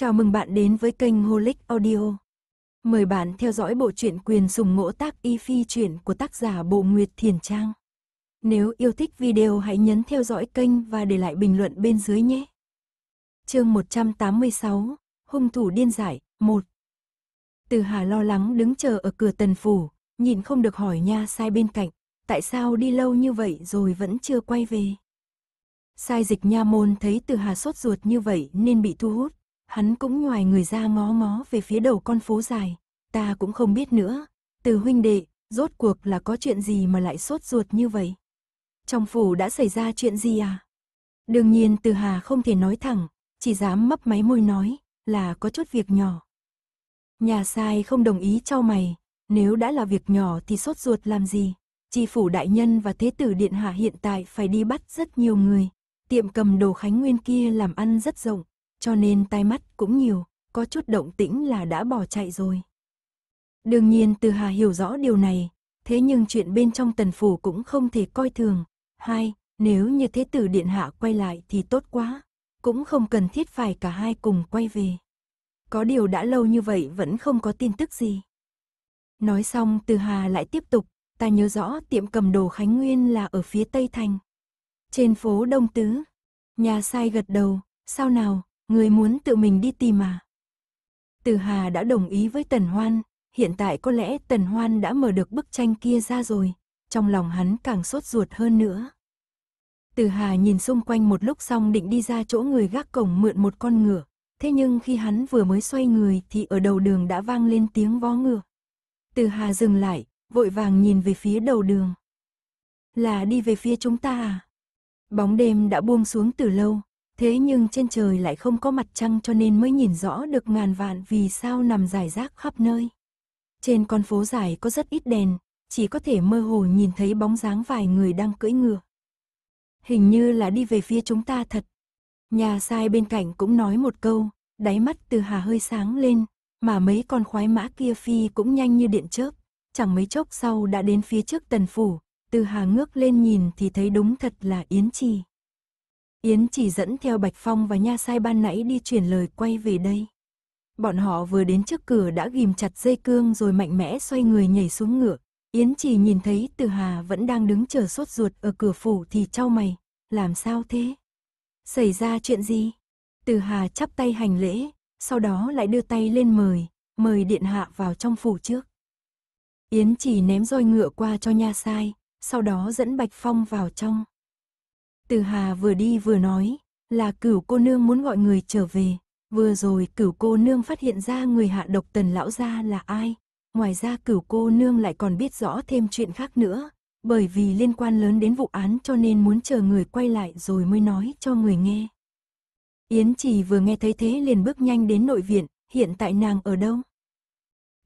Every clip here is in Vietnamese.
Chào mừng bạn đến với kênh Holic Audio. Mời bạn theo dõi bộ truyện quyền sùng ngỗ tác y phi truyện của tác giả Bộ Nguyệt Thiền Trang. Nếu yêu thích video hãy nhấn theo dõi kênh và để lại bình luận bên dưới nhé. Chương 186, hung thủ điên giải, 1. Từ Hà lo lắng đứng chờ ở cửa tần phủ, nhìn không được hỏi nha sai bên cạnh, tại sao đi lâu như vậy rồi vẫn chưa quay về. Sai dịch nha môn thấy từ Hà sốt ruột như vậy nên bị thu hút, hắn cũng ngoài người ra ngó ngó về phía đầu con phố dài, ta cũng không biết nữa, từ huynh đệ, rốt cuộc là có chuyện gì mà lại sốt ruột như vậy? Trong phủ đã xảy ra chuyện gì à? Đương nhiên từ Hà không thể nói thẳng, chỉ dám mấp máy môi nói, là có chút việc nhỏ. Nhà sai không đồng ý cho mày, nếu đã là việc nhỏ thì sốt ruột làm gì? Chi phủ đại nhân và thế tử điện hạ hiện tại phải đi bắt rất nhiều người. Tiệm cầm đồ Khánh Nguyên kia làm ăn rất rộng, cho nên tai mắt cũng nhiều, có chút động tĩnh là đã bỏ chạy rồi. Đương nhiên Từ Hà hiểu rõ điều này, thế nhưng chuyện bên trong tần phủ cũng không thể coi thường. Hai, nếu như thế tử điện hạ quay lại thì tốt quá, cũng không cần thiết phải cả hai cùng quay về. Có điều đã lâu như vậy vẫn không có tin tức gì. Nói xong Từ Hà lại tiếp tục, ta nhớ rõ tiệm cầm đồ Khánh Nguyên là ở phía Tây Thành. Trên phố Đông Tứ, nhà sai gật đầu, sao nào, người muốn tự mình đi tìm mà. Từ Hà đã đồng ý với Tần Hoan, hiện tại có lẽ Tần Hoan đã mở được bức tranh kia ra rồi, trong lòng hắn càng sốt ruột hơn nữa. Từ Hà nhìn xung quanh một lúc xong định đi ra chỗ người gác cổng mượn một con ngựa, thế nhưng khi hắn vừa mới xoay người thì ở đầu đường đã vang lên tiếng vó ngựa. Từ Hà dừng lại, vội vàng nhìn về phía đầu đường. Là đi về phía chúng ta à? Bóng đêm đã buông xuống từ lâu, thế nhưng trên trời lại không có mặt trăng cho nên mới nhìn rõ được ngàn vạn vì sao nằm rải rác khắp nơi. Trên con phố dài có rất ít đèn, chỉ có thể mơ hồ nhìn thấy bóng dáng vài người đang cưỡi ngựa. Hình như là đi về phía chúng ta thật. Nhà sai bên cạnh cũng nói một câu, đáy mắt từ hà hơi sáng lên, mà mấy con khoái mã kia phi cũng nhanh như điện chớp, chẳng mấy chốc sau đã đến phía trước tần phủ, từ hà ngước lên nhìn thì thấy đúng thật là Yến Trì. Yến Chỉ dẫn theo Bạch Phong và Nha Sai ban nãy đi chuyển lời quay về đây. Bọn họ vừa đến trước cửa đã ghim chặt dây cương rồi mạnh mẽ xoay người nhảy xuống ngựa. Yến Chỉ nhìn thấy Từ Hà vẫn đang đứng chờ sốt ruột ở cửa phủ thì trao mày, làm sao thế? Xảy ra chuyện gì? Từ Hà chắp tay hành lễ, sau đó lại đưa tay lên mời, mời điện hạ vào trong phủ trước. Yến Chỉ ném roi ngựa qua cho Nha Sai, sau đó dẫn Bạch Phong vào trong. Từ Hà vừa đi vừa nói, là cửu cô nương muốn gọi người trở về, vừa rồi cửu cô nương phát hiện ra người hạ độc tần lão gia là ai, ngoài ra cửu cô nương lại còn biết rõ thêm chuyện khác nữa, bởi vì liên quan lớn đến vụ án cho nên muốn chờ người quay lại rồi mới nói cho người nghe. Yến chỉ vừa nghe thấy thế liền bước nhanh đến nội viện, hiện tại nàng ở đâu?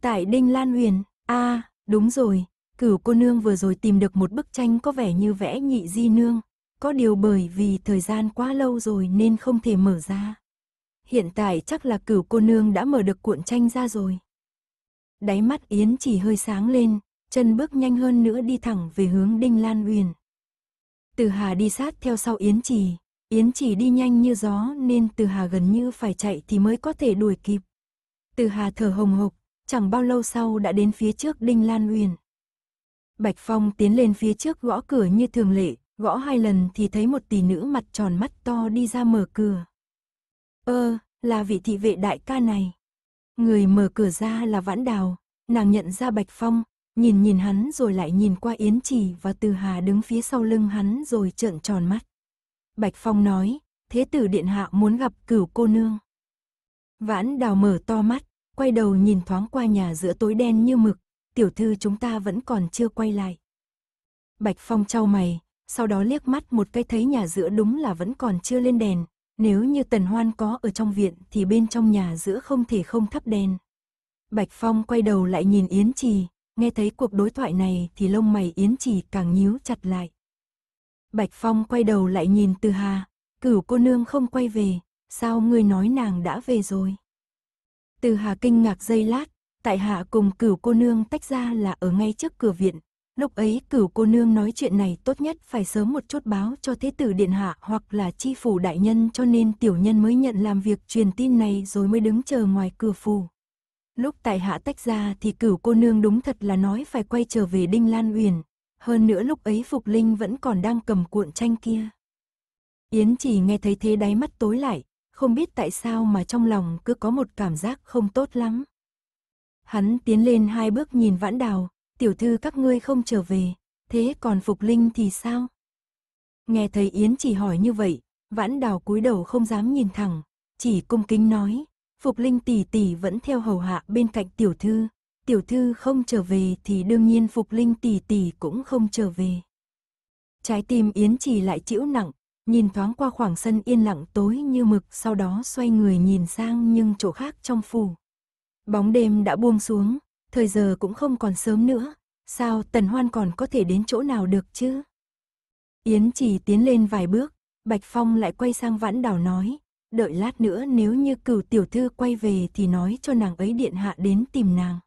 Tại Đinh Lan Huyền, a đúng rồi, Cửu cô nương vừa rồi tìm được một bức tranh có vẻ như vẽ nhị di nương, có điều bởi vì thời gian quá lâu rồi nên không thể mở ra. Hiện tại chắc là cửu cô nương đã mở được cuộn tranh ra rồi. Đáy mắt Yến chỉ hơi sáng lên, chân bước nhanh hơn nữa đi thẳng về hướng Đinh Lan Uyển. Từ Hà đi sát theo sau Yến Chỉ, Yến Chỉ đi nhanh như gió nên Từ Hà gần như phải chạy thì mới có thể đuổi kịp. Từ Hà thở hồng hộc, chẳng bao lâu sau đã đến phía trước Đinh Lan Uyển. Bạch Phong tiến lên phía trước gõ cửa như thường lệ, gõ hai lần thì thấy một tỷ nữ mặt tròn mắt to đi ra mở cửa. Ơ, là vị thị vệ đại ca này. Người mở cửa ra là Vãn Đào, nàng nhận ra Bạch Phong, nhìn nhìn hắn rồi lại nhìn qua Yến trì và Từ Hà đứng phía sau lưng hắn rồi trợn tròn mắt. Bạch Phong nói, thế tử điện hạ muốn gặp cửu cô nương. Vãn Đào mở to mắt, quay đầu nhìn thoáng qua nhà giữa tối đen như mực, tiểu thư chúng ta vẫn còn chưa quay lại. Bạch Phong trao mày, sau đó liếc mắt một cái thấy nhà giữa đúng là vẫn còn chưa lên đèn, nếu như Tần Hoan có ở trong viện thì bên trong nhà giữa không thể không thắp đèn. Bạch Phong quay đầu lại nhìn Yến Trì, nghe thấy cuộc đối thoại này thì lông mày Yến Trì càng nhíu chặt lại. Bạch Phong quay đầu lại nhìn Từ Hà, cửu cô nương không quay về, sao ngươi nói nàng đã về rồi? Từ Hà kinh ngạc giây lát, tại hạ cùng cửu cô nương tách ra là ở ngay trước cửa viện, Lúc ấy cửu cô nương nói chuyện này tốt nhất phải sớm một chút báo cho thế tử điện hạ hoặc là chi phủ đại nhân cho nên tiểu nhân mới nhận làm việc truyền tin này rồi mới đứng chờ ngoài cửa phủ. Lúc tại hạ tách ra thì cửu cô nương đúng thật là nói phải quay trở về Đinh Lan Uyển. Hơn nữa lúc ấy Phục Linh vẫn còn đang cầm cuộn tranh kia. Yến chỉ nghe thấy thế đáy mắt tối lại, không biết tại sao mà trong lòng cứ có một cảm giác không tốt lắm. Hắn tiến lên hai bước nhìn vãn đào, tiểu thư các ngươi không trở về, thế còn Phục Linh thì sao? Nghe thấy Yến chỉ hỏi như vậy, vãn đào cúi đầu không dám nhìn thẳng, chỉ cung kính nói, Phục Linh tỷ tỷ vẫn theo hầu hạ bên cạnh tiểu thư, tiểu thư không trở về thì đương nhiên Phục Linh tỷ tỷ cũng không trở về. Trái tim Yến chỉ lại chịu nặng, nhìn thoáng qua khoảng sân yên lặng tối như mực sau đó xoay người nhìn sang nhưng chỗ khác trong phủ. Bóng đêm đã buông xuống, thời giờ cũng không còn sớm nữa, sao Tần Hoan còn có thể đến chỗ nào được chứ? Yến chỉ tiến lên vài bước, Bạch Phong lại quay sang Vãn Đào nói, đợi lát nữa nếu như cửu tiểu thư quay về thì nói cho nàng ấy điện hạ đến tìm nàng.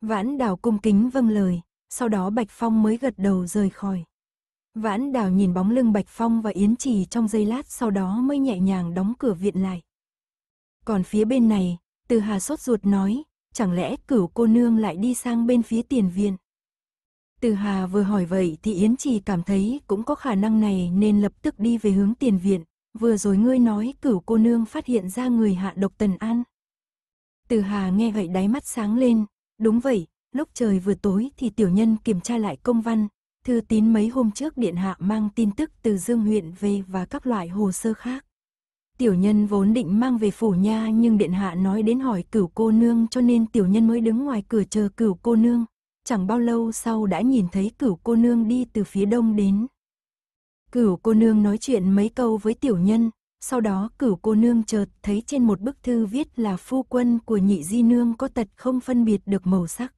Vãn Đào cung kính vâng lời, sau đó Bạch Phong mới gật đầu rời khỏi. Vãn Đào nhìn bóng lưng Bạch Phong và Yến Trì trong giây lát sau đó mới nhẹ nhàng đóng cửa viện lại. Còn phía bên này, Từ Hà sốt ruột nói, chẳng lẽ cửu cô nương lại đi sang bên phía tiền viện. Từ Hà vừa hỏi vậy thì Yến Trì cảm thấy cũng có khả năng này nên lập tức đi về hướng tiền viện, vừa rồi ngươi nói cửu cô nương phát hiện ra người hạ độc Tần An. Từ Hà nghe vậy đáy mắt sáng lên, đúng vậy, lúc trời vừa tối thì tiểu nhân kiểm tra lại công văn, thư tín mấy hôm trước điện hạ mang tin tức từ Dương huyện về và các loại hồ sơ khác. Tiểu nhân vốn định mang về phủ nha nhưng điện hạ nói đến hỏi cửu cô nương cho nên tiểu nhân mới đứng ngoài cửa chờ cửu cô nương. Chẳng bao lâu sau đã nhìn thấy cửu cô nương đi từ phía đông đến. Cửu cô nương nói chuyện mấy câu với tiểu nhân, sau đó cửu cô nương chợt thấy trên một bức thư viết là phu quân của nhị di nương có tật không phân biệt được màu sắc.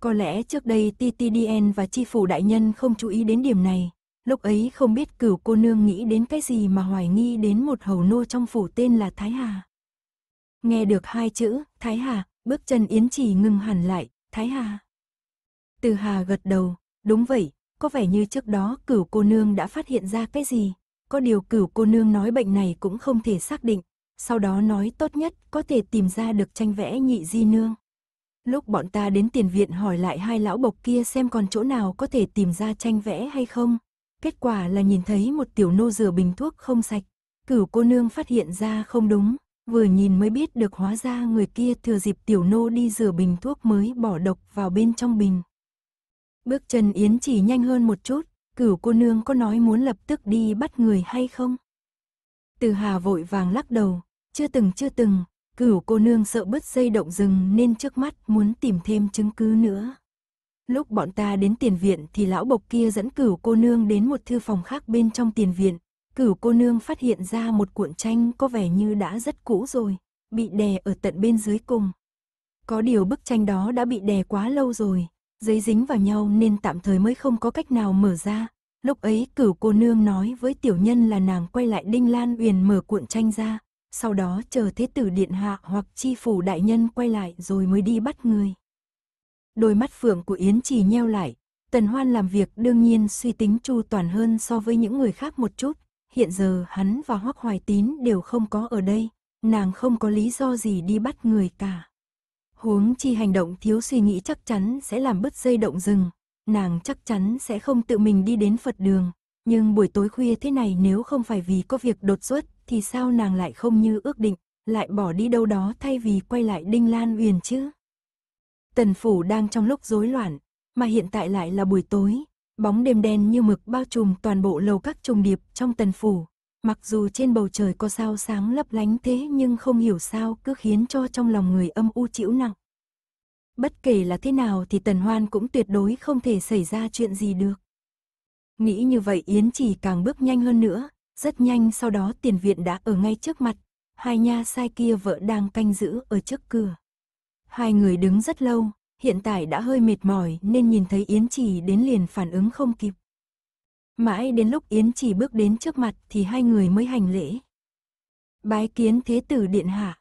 Có lẽ trước đây TTDN và chi phủ đại nhân không chú ý đến điểm này, lúc ấy không biết cửu cô nương nghĩ đến cái gì mà hoài nghi đến một hầu nô trong phủ tên là Thái Hà. Nghe được hai chữ, Thái Hà, bước chân Yến chỉ ngừng hẳn lại, Thái Hà. Từ Hà gật đầu, đúng vậy, có vẻ như trước đó cửu cô nương đã phát hiện ra cái gì, có điều cửu cô nương nói bệnh này cũng không thể xác định, sau đó nói tốt nhất có thể tìm ra được tranh vẽ nhị di nương. Lúc bọn ta đến tiền viện hỏi lại hai lão bộc kia xem còn chỗ nào có thể tìm ra tranh vẽ hay không. Kết quả là nhìn thấy một tiểu nô rửa bình thuốc không sạch. Cửu cô nương phát hiện ra không đúng, vừa nhìn mới biết được hóa ra người kia thừa dịp tiểu nô đi rửa bình thuốc mới bỏ độc vào bên trong bình. Bước chân Yến chỉ nhanh hơn một chút, cửu cô nương có nói muốn lập tức đi bắt người hay không? Từ Hà vội vàng lắc đầu, chưa từng chưa từng, Cửu cô nương sợ bứt dây động rừng nên trước mắt muốn tìm thêm chứng cứ nữa. Lúc bọn ta đến tiền viện thì lão bộc kia dẫn cửu cô nương đến một thư phòng khác bên trong tiền viện. Cửu cô nương phát hiện ra một cuộn tranh có vẻ như đã rất cũ rồi, bị đè ở tận bên dưới cùng. Có điều bức tranh đó đã bị đè quá lâu rồi, giấy dính vào nhau nên tạm thời mới không có cách nào mở ra. Lúc ấy cửu cô nương nói với tiểu nhân là nàng quay lại Đinh Lan Uyển mở cuộn tranh ra, sau đó chờ thế tử điện hạ hoặc chi phủ đại nhân quay lại rồi mới đi bắt người. Đôi mắt phượng của Yến Trì nheo lại, Tần Hoan làm việc đương nhiên suy tính chu toàn hơn so với những người khác một chút, hiện giờ hắn và Hoắc Hoài Tín đều không có ở đây, nàng không có lý do gì đi bắt người cả. Huống chi hành động thiếu suy nghĩ chắc chắn sẽ làm bứt dây động rừng, nàng chắc chắn sẽ không tự mình đi đến Phật đường, nhưng buổi tối khuya thế này nếu không phải vì có việc đột xuất thì sao nàng lại không như ước định, lại bỏ đi đâu đó thay vì quay lại Đinh Lan Uyển chứ? Tần phủ đang trong lúc rối loạn, mà hiện tại lại là buổi tối, bóng đêm đen như mực bao trùm toàn bộ lầu các trùng điệp trong tần phủ. Mặc dù trên bầu trời có sao sáng lấp lánh thế nhưng không hiểu sao cứ khiến cho trong lòng người âm u chịu nặng. Bất kể là thế nào thì Tần Hoan cũng tuyệt đối không thể xảy ra chuyện gì được. Nghĩ như vậy Yến chỉ càng bước nhanh hơn nữa, rất nhanh sau đó tiền viện đã ở ngay trước mặt, hai nha sai kia vợ đang canh giữ ở trước cửa. Hai người đứng rất lâu, hiện tại đã hơi mệt mỏi nên nhìn thấy Yến Chỉ đến liền phản ứng không kịp. Mãi đến lúc Yến Chỉ bước đến trước mặt thì hai người mới hành lễ. Bái kiến thế tử điện hạ.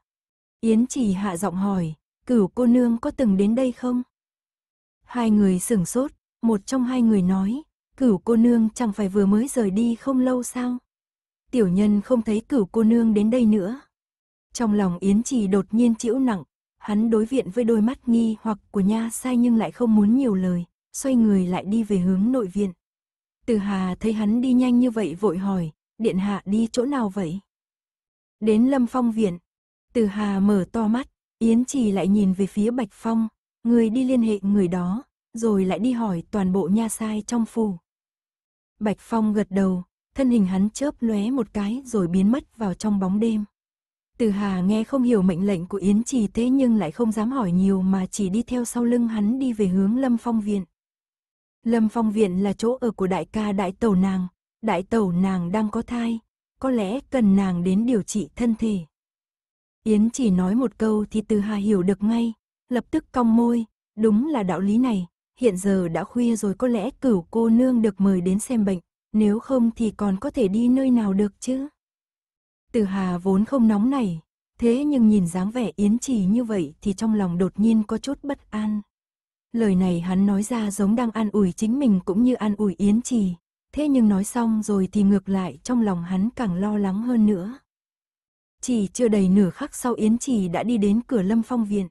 Yến Chỉ hạ giọng hỏi, cửu cô nương có từng đến đây không? Hai người sửng sốt, một trong hai người nói, cửu cô nương chẳng phải vừa mới rời đi không lâu sao? Tiểu nhân không thấy cửu cô nương đến đây nữa. Trong lòng Yến Trì đột nhiên chịu nặng, hắn đối viện với đôi mắt nghi hoặc của nha sai nhưng lại không muốn nhiều lời, xoay người lại đi về hướng nội viện. Từ Hà thấy hắn đi nhanh như vậy vội hỏi, điện hạ đi chỗ nào vậy? Đến Lâm Phong viện. Từ Hà mở to mắt, Yến Trì lại nhìn về phía Bạch Phong, người đi liên hệ người đó, rồi lại đi hỏi toàn bộ nha sai trong phủ. Bạch Phong gật đầu, thân hình hắn chớp lóe một cái rồi biến mất vào trong bóng đêm. Từ Hà nghe không hiểu mệnh lệnh của Yến Trì thế nhưng lại không dám hỏi nhiều mà chỉ đi theo sau lưng hắn đi về hướng Lâm Phong Viện. Lâm Phong Viện là chỗ ở của đại ca đại tẩu nàng, đại tẩu nàng đang có thai, có lẽ cần nàng đến điều trị thân thể. Yến chỉ nói một câu thì Từ Hà hiểu được ngay, lập tức cong môi, đúng là đạo lý này, hiện giờ đã khuya rồi có lẽ cửu cô nương được mời đến xem bệnh, nếu không thì còn có thể đi nơi nào được chứ. Từ Hà vốn không nóng này, thế nhưng nhìn dáng vẻ Yến Trì như vậy thì trong lòng đột nhiên có chút bất an. Lời này hắn nói ra giống đang an ủi chính mình cũng như an ủi Yến Trì, thế nhưng nói xong rồi thì ngược lại trong lòng hắn càng lo lắng hơn nữa. Chỉ chưa đầy nửa khắc sau Yến Trì đã đi đến cửa Lâm Phong viện.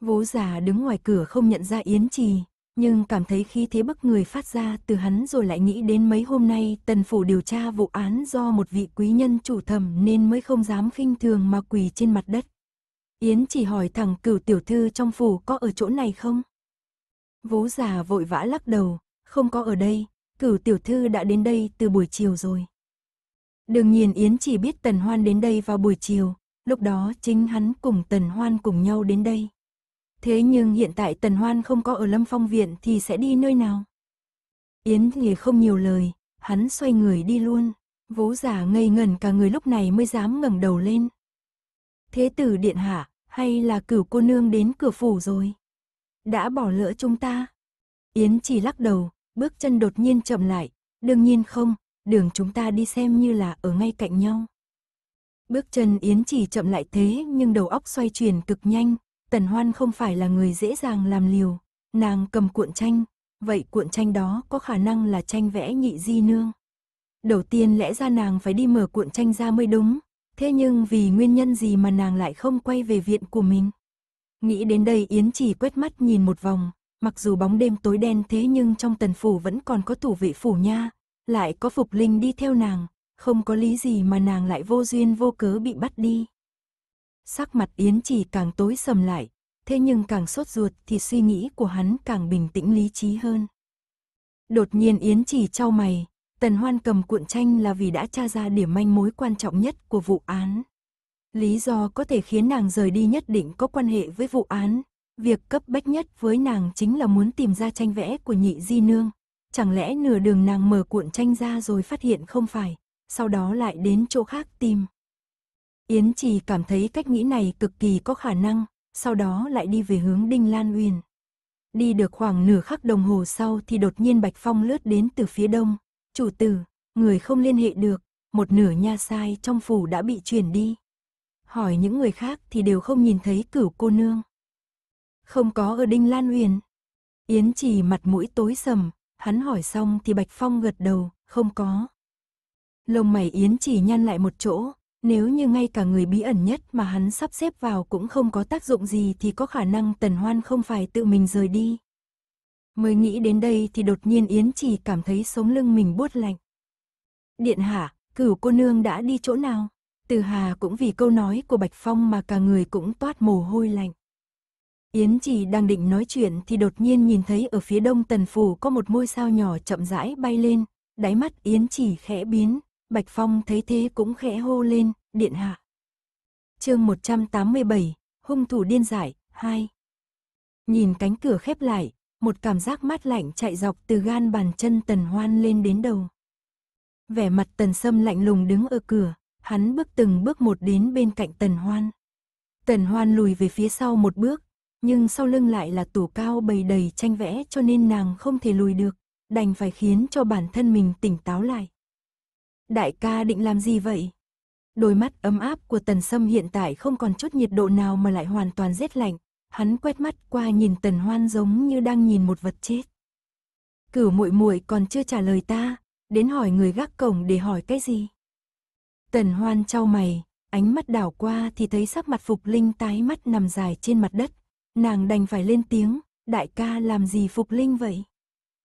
Vố già đứng ngoài cửa không nhận ra Yến Trì, nhưng cảm thấy khí thế bức người phát ra từ hắn rồi lại nghĩ đến mấy hôm nay tần phủ điều tra vụ án do một vị quý nhân chủ thẩm nên mới không dám khinh thường mà quỳ trên mặt đất. Yến chỉ hỏi thằng cửu tiểu thư trong phủ có ở chỗ này không? Vố già vội vã lắc đầu, không có ở đây, cửu tiểu thư đã đến đây từ buổi chiều rồi. Đương nhiên Yến chỉ biết Tần Hoan đến đây vào buổi chiều, lúc đó chính hắn cùng Tần Hoan cùng nhau đến đây. Thế nhưng hiện tại Tần Hoan không có ở Lâm Phong Viện thì sẽ đi nơi nào? Yến thì không nhiều lời, hắn xoay người đi luôn, vố giả ngây ngẩn cả người lúc này mới dám ngẩng đầu lên. Thế tử điện hạ, hay là cửu cô nương đến cửa phủ rồi? Đã bỏ lỡ chúng ta? Yến chỉ lắc đầu, bước chân đột nhiên chậm lại, đương nhiên không, đường chúng ta đi xem như là ở ngay cạnh nhau. Bước chân Yến chỉ chậm lại thế nhưng đầu óc xoay chuyển cực nhanh, Tần Hoan không phải là người dễ dàng làm liều, nàng cầm cuộn tranh, vậy cuộn tranh đó có khả năng là tranh vẽ nhị di nương. Đầu tiên lẽ ra nàng phải đi mở cuộn tranh ra mới đúng, thế nhưng vì nguyên nhân gì mà nàng lại không quay về viện của mình? Nghĩ đến đây Yến chỉ quét mắt nhìn một vòng, mặc dù bóng đêm tối đen thế nhưng trong tần phủ vẫn còn có thủ vệ phủ nha, lại có Phục Linh đi theo nàng, không có lý gì mà nàng lại vô duyên vô cớ bị bắt đi. Sắc mặt Yến chỉ càng tối sầm lại, thế nhưng càng sốt ruột thì suy nghĩ của hắn càng bình tĩnh lý trí hơn. Đột nhiên Yến chỉ trao mày, Tần Hoan cầm cuộn tranh là vì đã tra ra điểm manh mối quan trọng nhất của vụ án. Lý do có thể khiến nàng rời đi nhất định có quan hệ với vụ án. Việc cấp bách nhất với nàng chính là muốn tìm ra tranh vẽ của nhị di nương. Chẳng lẽ nửa đường nàng mở cuộn tranh ra rồi phát hiện không phải, sau đó lại đến chỗ khác tìm. Yến Trì cảm thấy cách nghĩ này cực kỳ có khả năng, sau đó lại đi về hướng Đinh Lan Uyển. Đi được khoảng nửa khắc đồng hồ sau thì đột nhiên Bạch Phong lướt đến từ phía đông. Chủ tử, người không liên hệ được, một nửa nha sai trong phủ đã bị chuyển đi. Hỏi những người khác thì đều không nhìn thấy cửu cô nương. Không có ở Đinh Lan Uyển. Yến chỉ mặt mũi tối sầm, hắn hỏi xong thì Bạch Phong gật đầu, không có. Lông mày Yến chỉ nhăn lại một chỗ, nếu như ngay cả người bí ẩn nhất mà hắn sắp xếp vào cũng không có tác dụng gì thì có khả năng Tần Hoan không phải tự mình rời đi. Mới nghĩ đến đây thì đột nhiên Yến chỉ cảm thấy sống lưng mình buốt lạnh. Điện hạ, cửu cô nương đã đi chỗ nào? Từ Hà cũng vì câu nói của Bạch Phong mà cả người cũng toát mồ hôi lạnh. Yến chỉ đang định nói chuyện thì đột nhiên nhìn thấy ở phía đông tần phủ có một ngôi sao nhỏ chậm rãi bay lên, đáy mắt Yến chỉ khẽ biến, Bạch Phong thấy thế cũng khẽ hô lên, điện hạ. chương 187, hung thủ điên giải, 2. Nhìn cánh cửa khép lại, một cảm giác mát lạnh chạy dọc từ gan bàn chân tần hoan lên đến đầu. Vẻ mặt tần sâm lạnh lùng đứng ở cửa, hắn bước từng bước một đến bên cạnh tần hoan. Tần hoan lùi về phía sau một bước, nhưng sau lưng lại là tủ cao bầy đầy tranh vẽ cho nên nàng không thể lùi được, đành phải khiến cho bản thân mình tỉnh táo lại. Đại ca định làm gì vậy? Đôi mắt ấm áp của Tần Sâm hiện tại không còn chút nhiệt độ nào mà lại hoàn toàn rét lạnh. Hắn quét mắt qua nhìn Tần Hoan giống như đang nhìn một vật chết. Cửu muội muội còn chưa trả lời ta, đến hỏi người gác cổng để hỏi cái gì? Tần Hoan trao mày, ánh mắt đảo qua thì thấy sắc mặt Phục Linh tái mắt nằm dài trên mặt đất, nàng đành phải lên tiếng, đại ca làm gì Phục Linh vậy?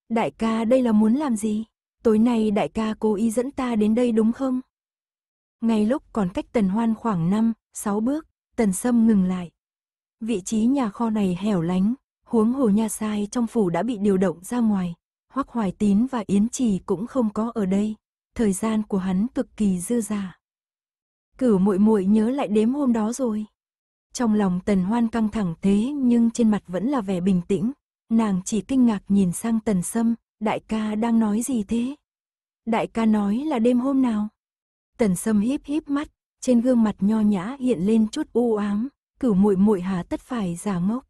Đại ca đây là muốn làm gì? Tối nay đại ca cố ý dẫn ta đến đây đúng không? Ngay lúc còn cách Tần Hoan khoảng 5, 6 bước, Tần Sâm ngừng lại. Vị trí nhà kho này hẻo lánh, huống hồ nha sai trong phủ đã bị điều động ra ngoài. Hoắc Hoài Tín và Yến Trì cũng không có ở đây. Thời gian của hắn cực kỳ dư dả. Cửu muội muội nhớ lại đếm hôm đó rồi. Trong lòng Tần Hoan căng thẳng thế nhưng trên mặt vẫn là vẻ bình tĩnh. Nàng chỉ kinh ngạc nhìn sang Tần Sâm, đại ca đang nói gì thế? Đại ca nói là đêm hôm nào? Tần Sâm híp híp mắt, trên gương mặt nho nhã hiện lên chút u ám, cửu muội muội hà tất phải giả ngốc.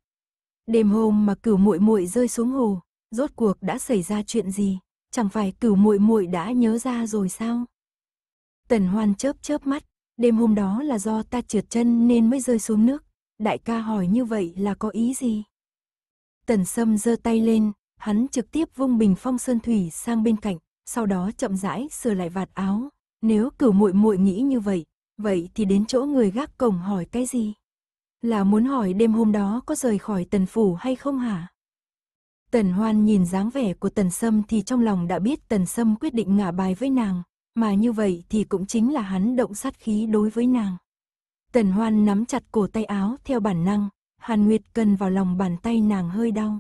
Đêm hôm mà cửu muội muội rơi xuống hồ, rốt cuộc đã xảy ra chuyện gì? Chẳng phải cửu muội muội đã nhớ ra rồi sao? Tần Hoan chớp chớp mắt, đêm hôm đó là do ta trượt chân nên mới rơi xuống nước. Đại ca hỏi như vậy là có ý gì? Tần Sâm giơ tay lên, hắn trực tiếp vung bình phong sơn thủy sang bên cạnh, sau đó chậm rãi sửa lại vạt áo. Nếu cửu muội muội nghĩ như vậy, vậy thì đến chỗ người gác cổng hỏi cái gì? Là muốn hỏi đêm hôm đó có rời khỏi tần phủ hay không hả? Tần Hoan nhìn dáng vẻ của Tần Sâm thì trong lòng đã biết Tần Sâm quyết định ngả bài với nàng, mà như vậy thì cũng chính là hắn động sát khí đối với nàng. Tần Hoan nắm chặt cổ tay áo theo bản năng, Hàn Nguyệt cần vào lòng bàn tay nàng hơi đau.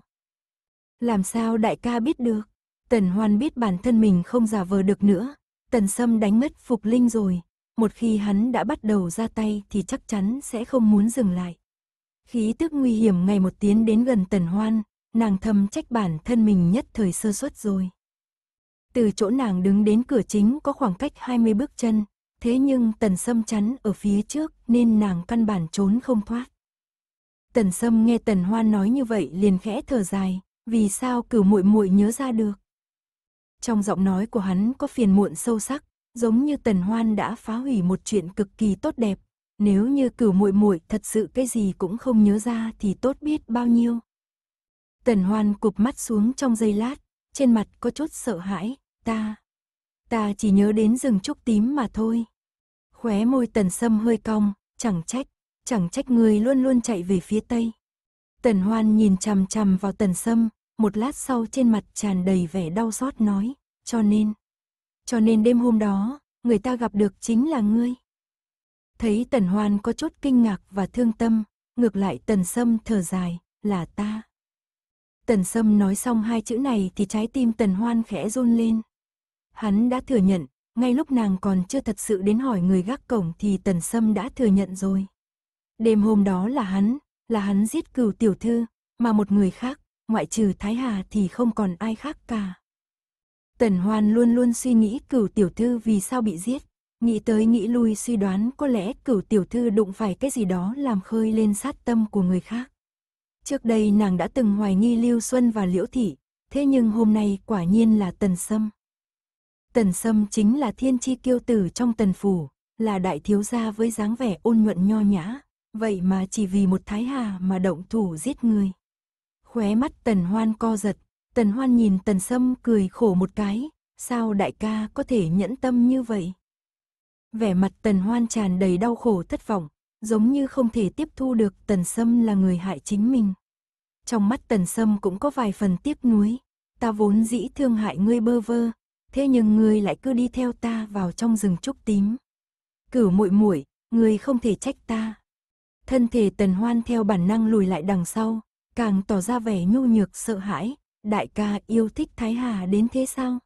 Làm sao đại ca biết được? Tần Hoan biết bản thân mình không giả vờ được nữa. Tần Sâm đánh mất Phục Linh rồi. Một khi hắn đã bắt đầu ra tay thì chắc chắn sẽ không muốn dừng lại. Khí tức nguy hiểm ngày một tiến đến gần Tần Hoan, nàng thầm trách bản thân mình nhất thời sơ suất rồi. Từ chỗ nàng đứng đến cửa chính có khoảng cách 20 bước chân, thế nhưng Tần Sâm chắn ở phía trước nên nàng căn bản trốn không thoát. Tần Sâm nghe Tần Hoan nói như vậy liền khẽ thở dài, vì sao cửu muội muội nhớ ra được. Trong giọng nói của hắn có phiền muộn sâu sắc, giống như Tần Hoan đã phá hủy một chuyện cực kỳ tốt đẹp, nếu như cửu muội muội thật sự cái gì cũng không nhớ ra thì tốt biết bao nhiêu. Tần Hoan cụp mắt xuống trong giây lát, trên mặt có chút sợ hãi, ta, ta chỉ nhớ đến rừng trúc tím mà thôi. Khóe môi Tần Sâm hơi cong, chẳng trách, chẳng trách người luôn luôn chạy về phía tây. Tần Hoan nhìn chằm chằm vào Tần Sâm, một lát sau trên mặt tràn đầy vẻ đau xót nói, cho nên, cho nên đêm hôm đó, người ta gặp được chính là ngươi. Thấy Tần Hoan có chút kinh ngạc và thương tâm, ngược lại Tần Sâm thở dài, là ta. Tần Sâm nói xong hai chữ này thì trái tim Tần Hoan khẽ run lên. Hắn đã thừa nhận, ngay lúc nàng còn chưa thật sự đến hỏi người gác cổng thì Tần Sâm đã thừa nhận rồi. Đêm hôm đó là hắn, là hắn giết cừu tiểu thư, mà một người khác, ngoại trừ Thái Hà thì không còn ai khác cả. Tần Hoan luôn luôn suy nghĩ cửu tiểu thư vì sao bị giết, nghĩ tới nghĩ lui suy đoán có lẽ cửu tiểu thư đụng phải cái gì đó làm khơi lên sát tâm của người khác. Trước đây nàng đã từng hoài nghi Lưu Xuân và Liễu Thị, thế nhưng hôm nay quả nhiên là Tần Sâm. Tần Sâm chính là thiên chi kiêu tử trong tần phủ, là đại thiếu gia với dáng vẻ ôn nhuận nho nhã, vậy mà chỉ vì một thái hà mà động thủ giết người. Khóe mắt Tần Hoan co giật, Tần Hoan nhìn Tần Sâm cười khổ một cái, sao đại ca có thể nhẫn tâm như vậy? Vẻ mặt Tần Hoan tràn đầy đau khổ thất vọng, giống như không thể tiếp thu được Tần Sâm là người hại chính mình. Trong mắt Tần Sâm cũng có vài phần tiếc nuối, ta vốn dĩ thương hại ngươi bơ vơ, thế nhưng ngươi lại cứ đi theo ta vào trong rừng trúc tím. Cửu muội muội, ngươi không thể trách ta. Thân thể Tần Hoan theo bản năng lùi lại đằng sau, càng tỏ ra vẻ nhu nhược sợ hãi, đại ca yêu thích Thái Hà đến thế sao?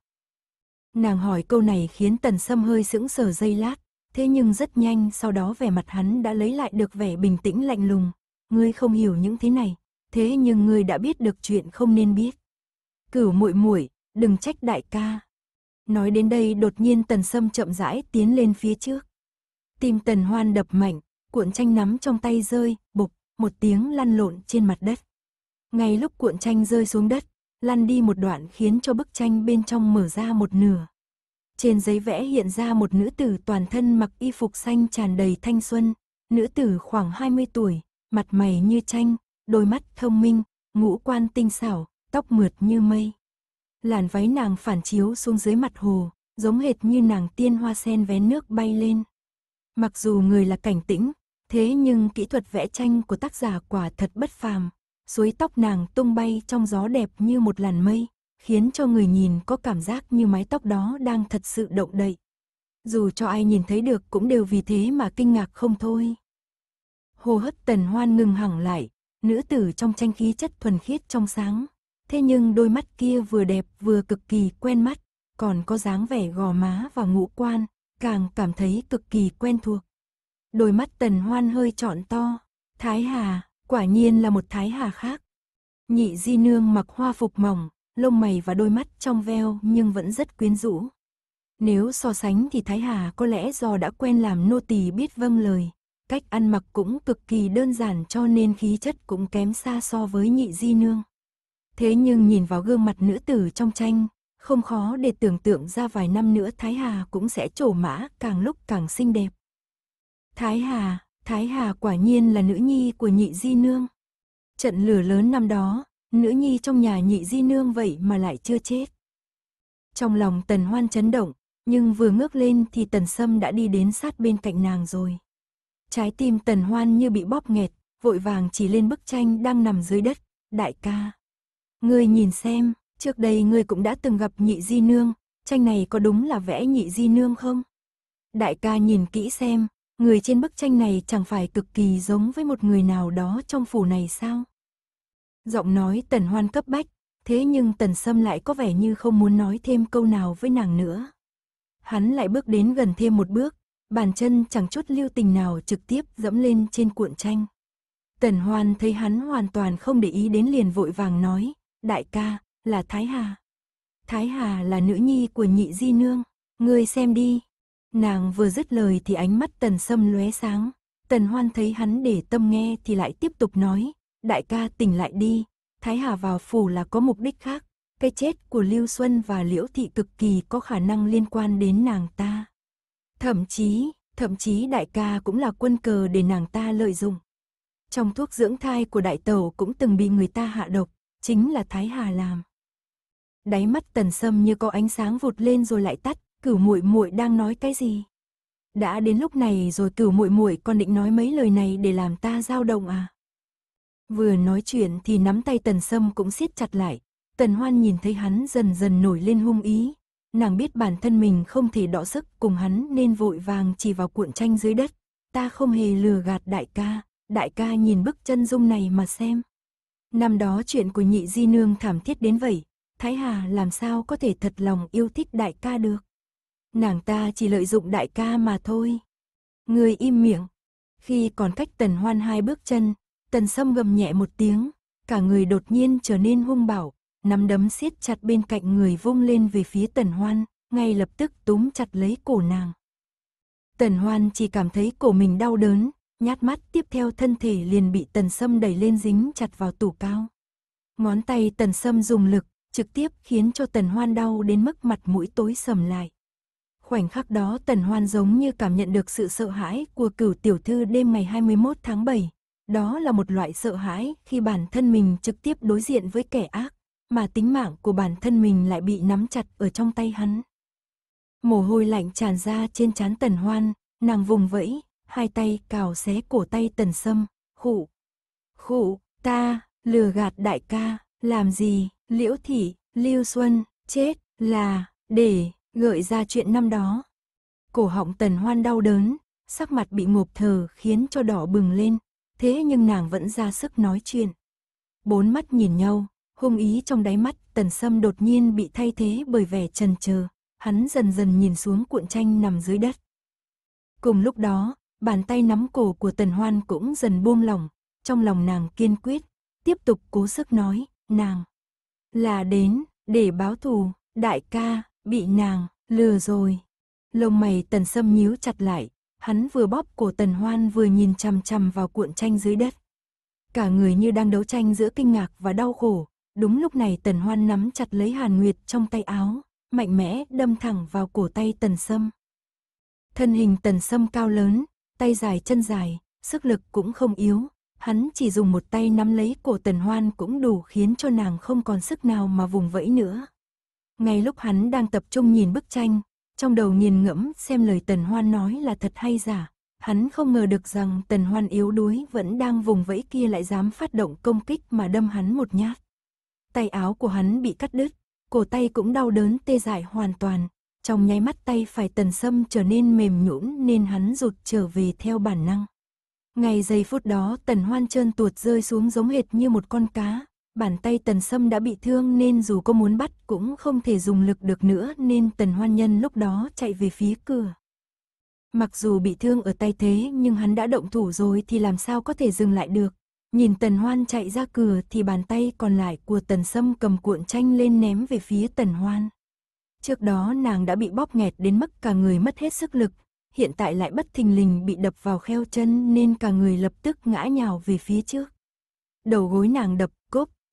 Nàng hỏi câu này khiến Tần Sâm hơi sững sờ dây lát, thế nhưng rất nhanh sau đó vẻ mặt hắn đã lấy lại được vẻ bình tĩnh lạnh lùng. Ngươi không hiểu những thế này, thế nhưng ngươi đã biết được chuyện không nên biết. Cửu muội muội, đừng trách đại ca. Nói đến đây đột nhiên Tần Sâm chậm rãi tiến lên phía trước. Tim Tần Hoan đập mạnh, cuộn tranh nắm trong tay rơi, bục, một tiếng lăn lộn trên mặt đất. Ngay lúc cuộn tranh rơi xuống đất, lăn đi một đoạn khiến cho bức tranh bên trong mở ra một nửa. Trên giấy vẽ hiện ra một nữ tử toàn thân mặc y phục xanh tràn đầy thanh xuân, nữ tử khoảng 20 tuổi, mặt mày như tranh, đôi mắt thông minh, ngũ quan tinh xảo, tóc mượt như mây. Làn váy nàng phản chiếu xuống dưới mặt hồ, giống hệt như nàng tiên hoa sen vén nước bay lên. Mặc dù người là cảnh tĩnh, thế nhưng kỹ thuật vẽ tranh của tác giả quả thật bất phàm. Suối tóc nàng tung bay trong gió đẹp như một làn mây, khiến cho người nhìn có cảm giác như mái tóc đó đang thật sự động đậy. Dù cho ai nhìn thấy được cũng đều vì thế mà kinh ngạc không thôi. Hồ Hất tần hoan ngừng hẳn lại, nữ tử trong tranh khí chất thuần khiết trong sáng. Thế nhưng đôi mắt kia vừa đẹp vừa cực kỳ quen mắt, còn có dáng vẻ gò má và ngũ quan, càng cảm thấy cực kỳ quen thuộc. Đôi mắt tần hoan hơi trọn to, Thái Hà, quả nhiên là một Thái Hà khác. Nhị di nương mặc hoa phục mỏng, lông mày và đôi mắt trong veo nhưng vẫn rất quyến rũ. Nếu so sánh thì Thái Hà có lẽ do đã quen làm nô tỳ biết vâng lời, cách ăn mặc cũng cực kỳ đơn giản cho nên khí chất cũng kém xa so với nhị di nương. Thế nhưng nhìn vào gương mặt nữ tử trong tranh, không khó để tưởng tượng ra vài năm nữa Thái Hà cũng sẽ trổ mã càng lúc càng xinh đẹp. Thái Hà, Thái Hà quả nhiên là nữ nhi của nhị di nương. Trận lửa lớn năm đó, nữ nhi trong nhà nhị di nương vậy mà lại chưa chết. Trong lòng tần hoan chấn động, nhưng vừa ngước lên thì tần sâm đã đi đến sát bên cạnh nàng rồi. Trái tim tần hoan như bị bóp nghẹt, vội vàng chỉ lên bức tranh đang nằm dưới đất, đại ca. Ngươi nhìn xem, trước đây ngươi cũng đã từng gặp nhị di nương, tranh này có đúng là vẽ nhị di nương không? Đại ca nhìn kỹ xem, người trên bức tranh này chẳng phải cực kỳ giống với một người nào đó trong phủ này sao? Giọng nói tần hoan cấp bách, thế nhưng tần sâm lại có vẻ như không muốn nói thêm câu nào với nàng nữa. Hắn lại bước đến gần thêm một bước, bàn chân chẳng chút lưu tình nào trực tiếp dẫm lên trên cuộn tranh. Tần hoan thấy hắn hoàn toàn không để ý đến liền vội vàng nói, đại ca, là Thái Hà. Thái Hà là nữ nhi của nhị di nương, ngươi xem đi. Nàng vừa dứt lời thì ánh mắt tần sâm lóe sáng, tần hoan thấy hắn để tâm nghe thì lại tiếp tục nói, đại ca tỉnh lại đi, Thái Hà vào phủ là có mục đích khác, cái chết của Lưu Xuân và Liễu Thị cực kỳ có khả năng liên quan đến nàng ta. Thậm chí, thậm chí đại ca cũng là quân cờ để nàng ta lợi dụng. Trong thuốc dưỡng thai của đại tẩu cũng từng bị người ta hạ độc, chính là Thái Hà làm. Đáy mắt Tần Sâm như có ánh sáng vụt lên rồi lại tắt, Cửu Muội Muội đang nói cái gì? Đã đến lúc này rồi Cửu Muội Muội còn định nói mấy lời này để làm ta dao động à? Vừa nói chuyện thì nắm tay Tần Sâm cũng siết chặt lại. Tần Hoan nhìn thấy hắn dần dần nổi lên hung ý. Nàng biết bản thân mình không thể đọ sức cùng hắn nên vội vàng chỉ vào cuộn tranh dưới đất. Ta không hề lừa gạt đại ca, đại ca nhìn bức chân dung này mà xem. Năm đó chuyện của nhị di nương thảm thiết đến vậy, Thái Hà làm sao có thể thật lòng yêu thích đại ca được. Nàng ta chỉ lợi dụng đại ca mà thôi. Người im miệng. Khi còn cách tần hoan hai bước chân, tần sâm gầm nhẹ một tiếng, cả người đột nhiên trở nên hung bạo, nắm đấm siết chặt bên cạnh người vung lên về phía tần hoan, ngay lập tức túm chặt lấy cổ nàng. Tần hoan chỉ cảm thấy cổ mình đau đớn, nhát mắt tiếp theo thân thể liền bị tần sâm đẩy lên dính chặt vào tủ cao. Ngón tay tần sâm dùng lực, trực tiếp khiến cho tần hoan đau đến mức mặt mũi tối sầm lại. Khoảnh khắc đó tần hoan giống như cảm nhận được sự sợ hãi của cửu tiểu thư đêm ngày 21 tháng 7. Đó là một loại sợ hãi khi bản thân mình trực tiếp đối diện với kẻ ác, mà tính mạng của bản thân mình lại bị nắm chặt ở trong tay hắn. Mồ hôi lạnh tràn ra trên trán tần hoan, nàng vùng vẫy, hai tay cào xé cổ tay tần sâm, khụ, khụ, ta, lừa gạt đại ca, làm gì, liễu thị, lưu xuân, chết, là, để, gợi ra chuyện năm đó. Cổ họng tần hoan đau đớn, sắc mặt bị ngộp thờ khiến cho đỏ bừng lên, thế nhưng nàng vẫn ra sức nói chuyện. Bốn mắt nhìn nhau, hung ý trong đáy mắt tần sâm đột nhiên bị thay thế bởi vẻ trần chờ hắn dần dần nhìn xuống cuộn tranh nằm dưới đất. Cùng lúc đó, bàn tay nắm cổ của tần hoan cũng dần buông lỏng, trong lòng nàng kiên quyết, tiếp tục cố sức nói, nàng là đến để báo thù, đại ca bị nàng lừa rồi. Lông mày tần sâm nhíu chặt lại, hắn vừa bóp cổ tần hoan vừa nhìn chằm chằm vào cuộn tranh dưới đất. Cả người như đang đấu tranh giữa kinh ngạc và đau khổ, đúng lúc này tần hoan nắm chặt lấy hàn nguyệt trong tay áo, mạnh mẽ đâm thẳng vào cổ tay tần sâm. Thân hình tần sâm cao lớn, tay dài chân dài, sức lực cũng không yếu, hắn chỉ dùng một tay nắm lấy cổ tần hoan cũng đủ khiến cho nàng không còn sức nào mà vùng vẫy nữa. Ngay lúc hắn đang tập trung nhìn bức tranh, trong đầu nghiền ngẫm xem lời Tần Hoan nói là thật hay giả, hắn không ngờ được rằng Tần Hoan yếu đuối vẫn đang vùng vẫy kia lại dám phát động công kích mà đâm hắn một nhát. Tay áo của hắn bị cắt đứt, cổ tay cũng đau đớn tê dại hoàn toàn, trong nháy mắt tay phải Tần Sâm trở nên mềm nhũn nên hắn rụt trở về theo bản năng. Ngay giây phút đó Tần Hoan trơn tuột rơi xuống giống hệt như một con cá, bàn tay Tần Sâm đã bị thương nên dù có muốn bắt cũng không thể dùng lực được nữa nên Tần Hoan Nhân lúc đó chạy về phía cửa. Mặc dù bị thương ở tay thế nhưng hắn đã động thủ rồi thì làm sao có thể dừng lại được. Nhìn Tần Hoan chạy ra cửa thì bàn tay còn lại của Tần Sâm cầm cuộn tranh lên ném về phía Tần Hoan. Trước đó nàng đã bị bóp nghẹt đến mức cả người mất hết sức lực, hiện tại lại bất thình lình bị đập vào kheo chân nên cả người lập tức ngã nhào về phía trước. Đầu gối nàng đập